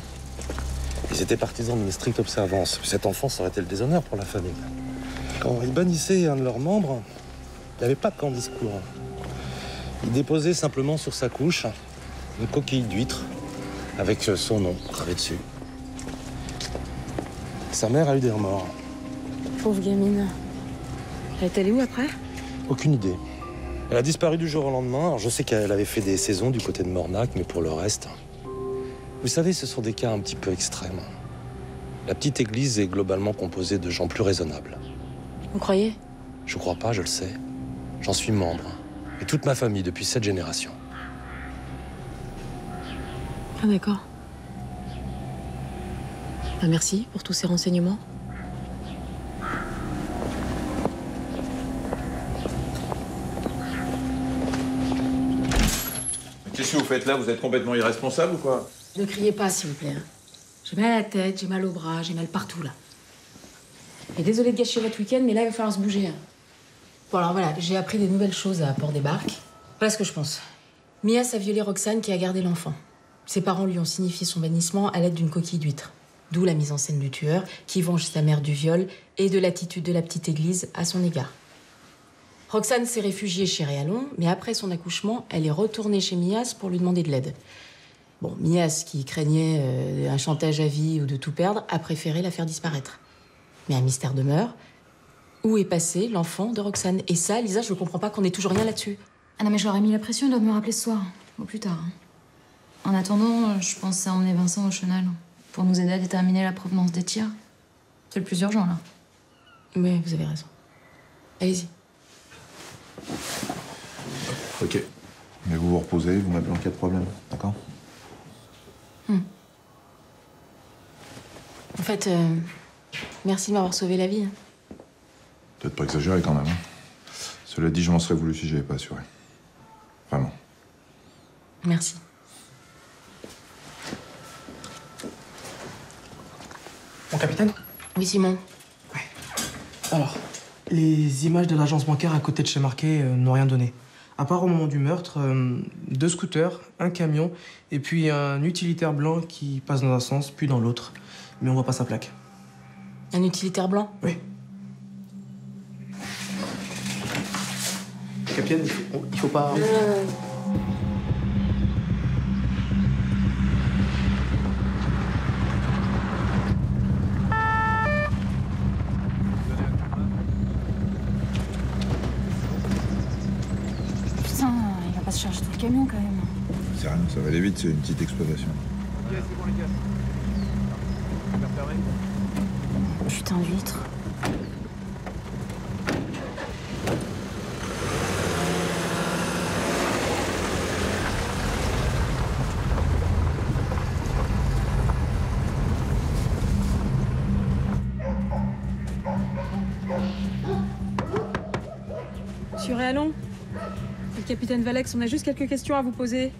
Speaker 15: Ils étaient partisans d'une stricte observance. Cette enfance aurait été le déshonneur pour la famille? Quand ils bannissaient un de leurs membres, il n'y avait pas de grand discours. Ils déposaient simplement sur sa couche une coquille d'huître avec son nom gravé dessus. Sa mère a eu des remords.
Speaker 1: Pauvre gamine. Elle est allée où après?
Speaker 15: Aucune idée. Elle a disparu du jour au lendemain. Alors, je sais qu'elle avait fait des saisons du côté de Mornac, mais pour le reste. Vous savez, ce sont des cas un petit peu extrêmes. La petite église est globalement composée de gens plus raisonnables.
Speaker 1: Vous croyez?
Speaker 15: Je crois pas, je le sais. J'en suis membre. Et toute ma famille depuis cette génération.
Speaker 1: Ah d'accord. Bah, merci pour tous ces renseignements.
Speaker 6: Qu'est-ce que vous faites là? Vous êtes complètement irresponsable ou quoi?
Speaker 1: Ne criez pas, s'il vous plaît. hein. J'ai mal à la tête, j'ai mal au bras, j'ai mal partout là. Et désolé de gâcher votre week-end, mais là il va falloir se bouger. hein. Bon alors voilà, j'ai appris des nouvelles choses à Port des Barques. Voilà ce que je pense. Mias a violé Roxane qui a gardé l'enfant. Ses parents lui ont signifié son bannissement à l'aide d'une coquille d'huître. D'où la mise en scène du tueur, qui venge sa mère du viol et de l'attitude de la petite église à son égard. Roxane s'est réfugiée chez Réalon, mais après son accouchement, elle est retournée chez Mias pour lui demander de l'aide. Bon, Mias, qui craignait euh, un chantage à vie ou de tout perdre, a préféré la faire disparaître. Mais un mystère demeure. Où est passé l'enfant de Roxane? Et ça, Lisa, je ne comprends pas qu'on ait toujours rien là-dessus.
Speaker 4: Ah non, mais je leur ai mis la pression, ils doivent me rappeler ce soir, ou plus tard. hein. En attendant, je pensais emmener Vincent au chenal pour nous aider à déterminer la provenance des tirs. C'est le plus urgent, là.
Speaker 1: Oui, vous avez raison. Allez-y.
Speaker 12: Ok. Mais vous vous reposez, vous m'appelez en cas de problème, d'accord?
Speaker 1: En fait, euh, merci de m'avoir sauvé la vie.
Speaker 12: Peut-être pas exagéré quand même. hein. Cela dit, je m'en serais voulu si j'avais pas assuré. Vraiment.
Speaker 1: Merci.
Speaker 8: Mon capitaine?
Speaker 1: Oui, Simon.
Speaker 8: Alors, les images de l'agence bancaire à côté de chez Marquet euh, n'ont rien donné. À part au moment du meurtre, euh, deux scooters, un camion et puis un utilitaire blanc qui passe dans un sens puis dans l'autre. Mais on voit pas sa plaque.
Speaker 1: Un utilitaire blanc?
Speaker 8: Oui. Capitaine, il faut, il faut pas.
Speaker 4: Putain, il va pas se charger tout le camion quand même.
Speaker 12: C'est rien, ça va aller vite, c'est une petite exploitation.
Speaker 4: Putain d'huître.
Speaker 1: allons. Capitaine Valex, on a juste quelques questions à vous poser.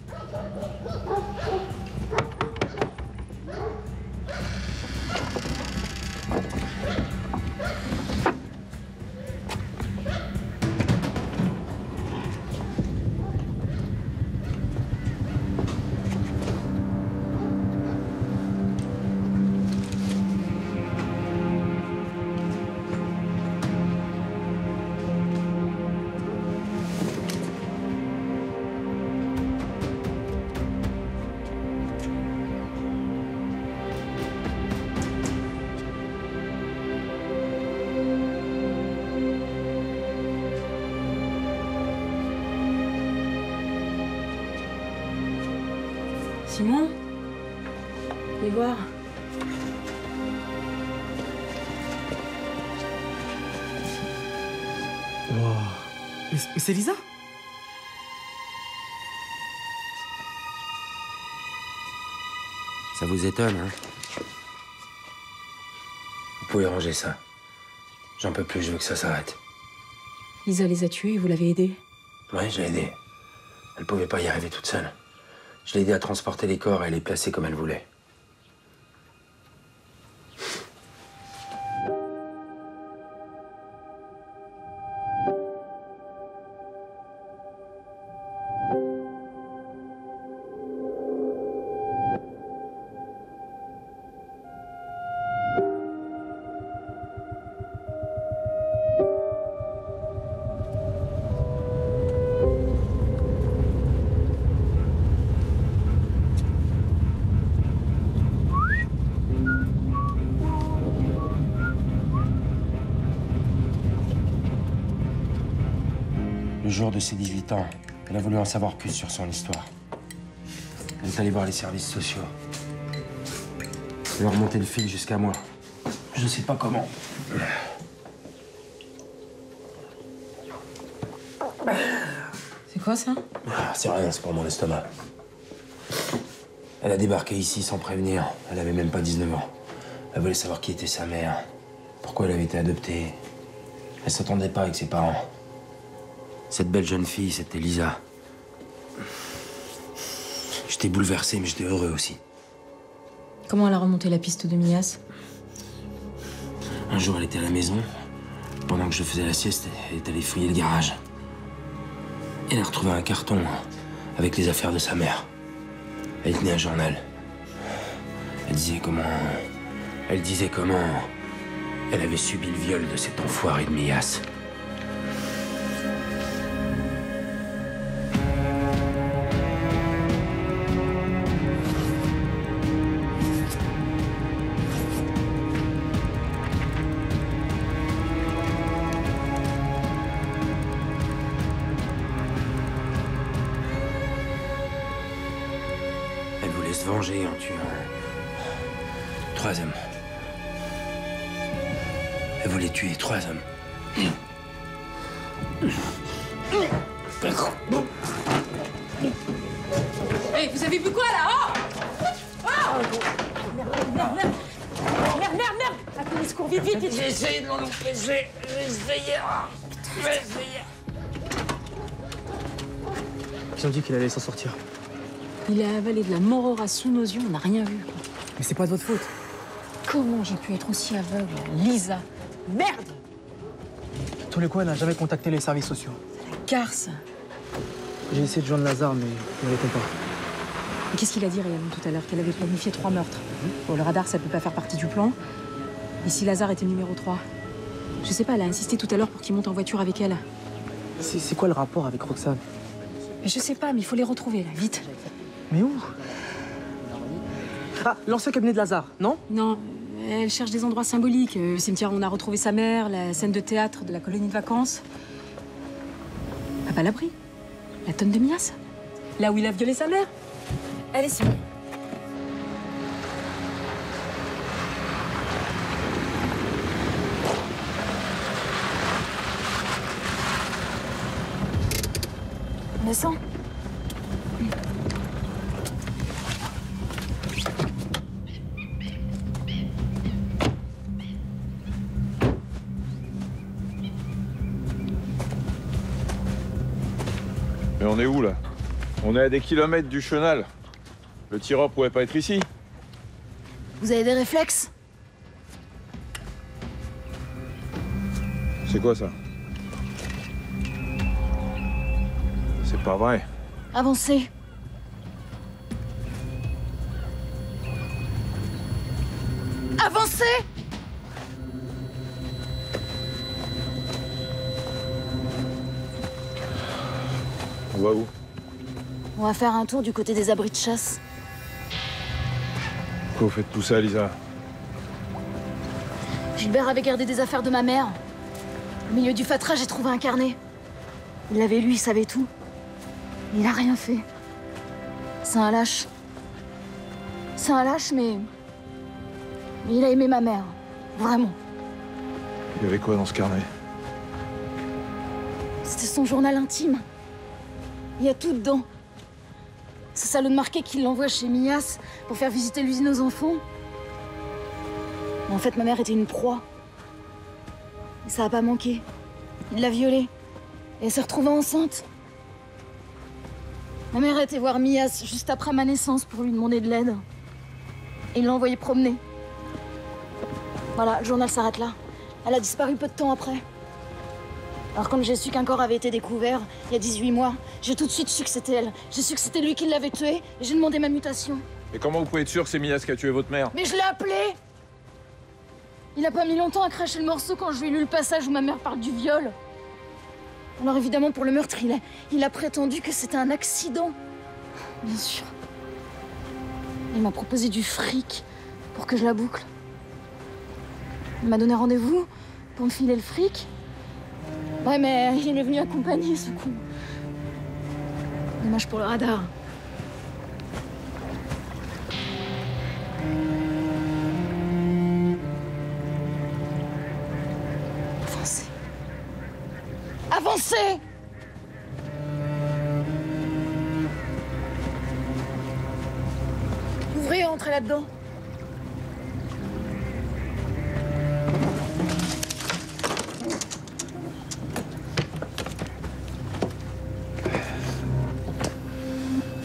Speaker 8: C'est- Lisa
Speaker 21: Ça vous étonne, hein? Vous pouvez ranger ça. J'en peux plus, je veux que ça s'arrête.
Speaker 1: Lisa les a tués et vous l'avez aidée?
Speaker 21: Ouais, j'ai aidé. Elle pouvait pas y arriver toute seule. Je l'ai aidé à transporter les corps et à les placer comme elle voulait. Jour de ses 18 ans, elle a voulu en savoir plus sur son histoire. Elle est allée voir les services sociaux. Elle a remonté le fil jusqu'à moi. Je sais pas comment.
Speaker 1: C'est quoi ça?
Speaker 21: Ah, c'est rien, c'est pour mon estomac. Elle a débarqué ici sans prévenir. Elle avait même pas 19 ans. Elle voulait savoir qui était sa mère, pourquoi elle avait été adoptée. Elle s'entendait pas avec ses parents. Cette belle jeune fille, c'était Lisa. J'étais bouleversé, mais j'étais heureux aussi.
Speaker 1: Comment elle a remonté la piste de Mias?
Speaker 21: Un jour, elle était à la maison. Pendant que je faisais la sieste, elle est allée fouiller le garage. Elle a retrouvé un carton avec les affaires de sa mère. Elle tenait un journal. Elle disait comment. Elle disait comment. Elle avait subi le viol de cet enfoiré de Mias.
Speaker 1: La sous nos yeux, on n'a rien vu.
Speaker 8: Mais c'est pas de votre faute.
Speaker 1: Comment j'ai pu être aussi aveugle Lisa? Merde
Speaker 8: Tous les coins, elle n'a jamais contacté les services sociaux.
Speaker 1: Garce
Speaker 8: J'ai essayé de joindre Lazare, mais il ne répond pas.
Speaker 1: Qu'est-ce qu'il a dit réellement tout à l'heure? Qu'elle avait planifié trois meurtres. Bon, le radar, ça peut pas faire partie du plan. Et si Lazare était numéro 3 Je sais pas, elle a insisté tout à l'heure pour qu'il monte en voiture avec elle.
Speaker 8: C'est c'est quoi le rapport avec Roxane?
Speaker 1: Mais je sais pas, mais il faut les retrouver là, vite.
Speaker 8: Mais où? Ah, l'ancien cabinet de Lazare, non?
Speaker 1: Non, elle cherche des endroits symboliques. Euh, Le cimetière où on a retrouvé sa mère, la scène de théâtre de la colonie de vacances. Ah bah l'abri. La tonne de Mias. Là où il a violé sa mère. Allez, Simon. On
Speaker 6: est où là? On est à des kilomètres du chenal. Le tireur pouvait pas être ici.
Speaker 4: Vous avez des réflexes?
Speaker 6: C'est quoi ça? C'est pas vrai.
Speaker 4: Avancez. Avancez
Speaker 6: va où
Speaker 4: On va faire un tour du côté des abris de chasse.
Speaker 6: Pourquoi vous faites tout ça, Lisa
Speaker 4: Gilbert avait gardé des affaires de ma mère. Au milieu du fatras, j'ai trouvé un carnet. Il l'avait lu, il savait tout. Il a rien fait. C'est un lâche. C'est un lâche, mais... mais il a aimé ma mère. Vraiment.
Speaker 6: Il y avait quoi dans ce carnet?
Speaker 4: C'était son journal intime. Il y a tout dedans. Ce salaud de marqué qu'il l'envoie chez Mias pour faire visiter l'usine aux enfants. En fait, ma mère était une proie. Ça a pas manqué. Il l'a violée. Et elle s'est retrouvée enceinte. Ma mère a été voir Mias juste après ma naissance pour lui demander de l'aide. Et il l'a envoyée promener. Voilà, le journal s'arrête là. Elle a disparu peu de temps après. Alors quand j'ai su qu'un corps avait été découvert, il y a 18 mois, j'ai tout de suite su que c'était elle. J'ai su que c'était lui qui l'avait tuée et j'ai demandé ma mutation.
Speaker 6: Et comment vous pouvez être sûr que c'est Mias qui a tué votre mère?
Speaker 4: Mais je l'ai appelé Il a pas mis longtemps à cracher le morceau quand je lui ai lu le passage où ma mère parle du viol. Alors évidemment, pour le meurtre, il a, il a prétendu que c'était un accident. Bien sûr. Il m'a proposé du fric pour que je la boucle. Il m'a donné rendez-vous pour me filer le fric. Ouais, mais il est venu accompagner ce con. Dommage pour le radar. Avancez. Avancez Ouvrez entrez là-dedans.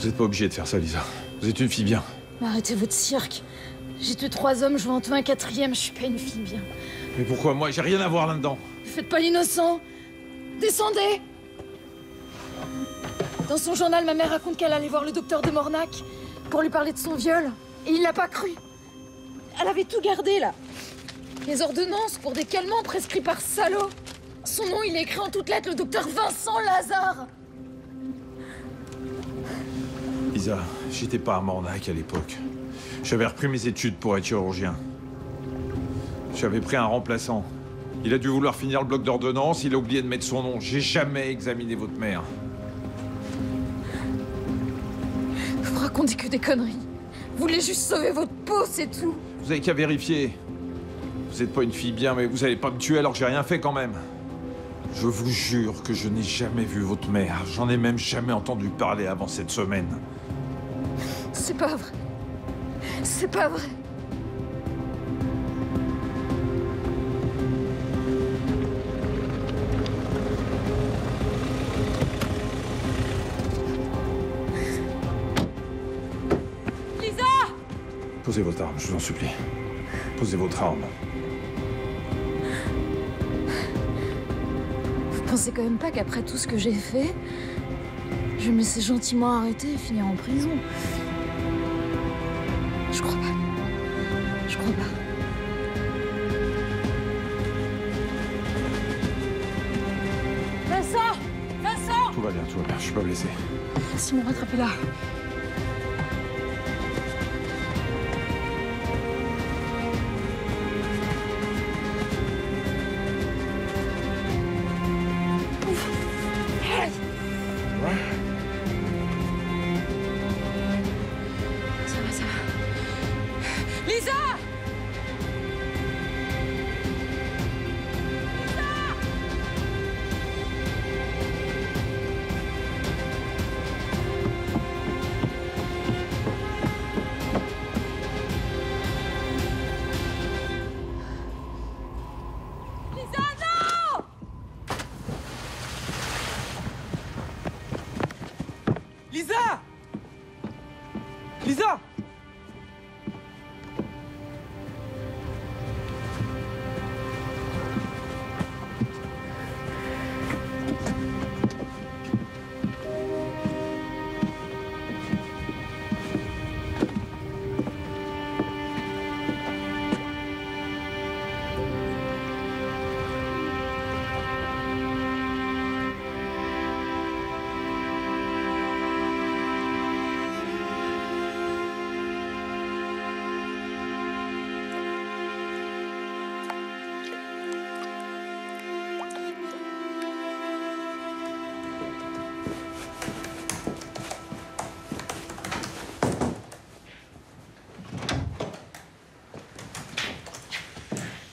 Speaker 6: Vous êtes pas obligé de faire ça, Lisa. Vous êtes une fille bien.
Speaker 4: Arrêtez votre cirque. J'ai tué trois hommes, je vais en tuer un quatrième, je suis pas une fille bien.
Speaker 6: Mais pourquoi moi? J'ai rien à voir là-dedans.
Speaker 4: Faites pas l'innocent Descendez Dans son journal, ma mère raconte qu'elle allait voir le docteur de Mornac pour lui parler de son viol. Et il l'a pas cru. Elle avait tout gardé, là. Les ordonnances pour des calmants prescrits par salaud. Son nom, il est écrit en toutes lettres, le docteur Vincent Lazare.
Speaker 6: Lisa, j'étais pas à Mornac à l'époque. J'avais repris mes études pour être chirurgien. J'avais pris un remplaçant. Il a dû vouloir finir le bloc d'ordonnance, il a oublié de mettre son nom. J'ai jamais examiné votre mère.
Speaker 4: Vous racontez que des conneries. Vous voulez juste sauver votre peau, c'est tout.
Speaker 6: Vous avez qu'à vérifier. Vous êtes pas une fille bien, mais vous allez pas me tuer alors que j'ai rien fait quand même. Je vous jure que je n'ai jamais vu votre mère. J'en ai même jamais entendu parler avant cette semaine.
Speaker 4: C'est pas vrai. C'est pas vrai.
Speaker 25: Lisa
Speaker 6: Posez votre arme, je vous en supplie. Posez votre arme.
Speaker 4: Vous pensez quand même pas qu'après tout ce que j'ai fait, je me laisser gentiment arrêter et finir en prison je
Speaker 6: suis pas blessé.
Speaker 4: Simon, rattrapez-la. Ça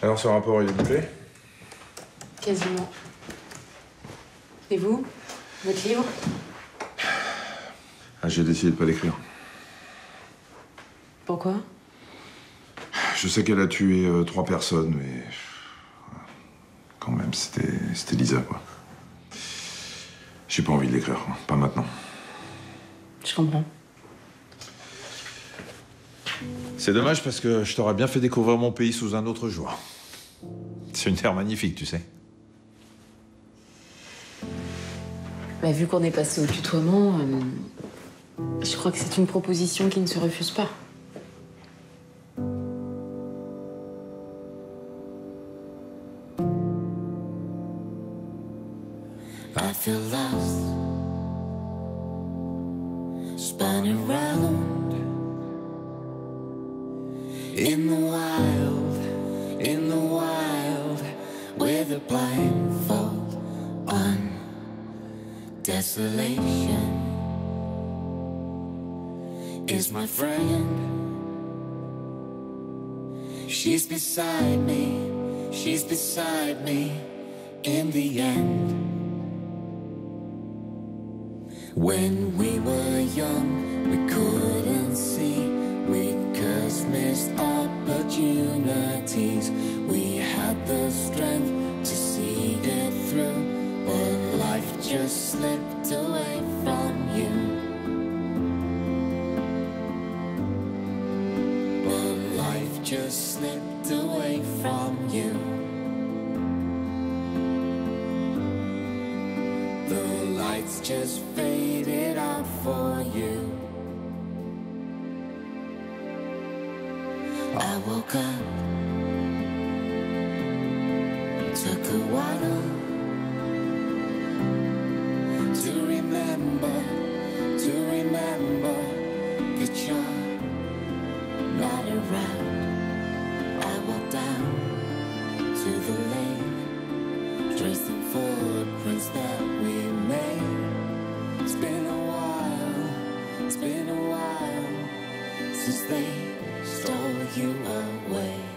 Speaker 6: Alors, ce rapport, il est bouclé
Speaker 22: Quasiment. Et vous? Votre livre?
Speaker 6: Ah, J'ai décidé de pas l'écrire.
Speaker 22: Pourquoi?
Speaker 6: Je sais qu'elle a tué euh, trois personnes, mais. Quand même, c'était c'était Lisa, quoi. J'ai pas envie de l'écrire, quoi. pas maintenant.
Speaker 22: Je comprends.
Speaker 1: C'est dommage parce que je t'aurais bien fait découvrir mon pays sous un autre jour. C'est une terre magnifique, tu sais.
Speaker 22: Vu qu'on est passé au tutoiement, euh, je crois que c'est une proposition qui ne se refuse pas.
Speaker 27: To remember, to remember that you're not around. I walked down to the lane, tracing footprints that we made. It's been a while, it's been a while since they stole you away.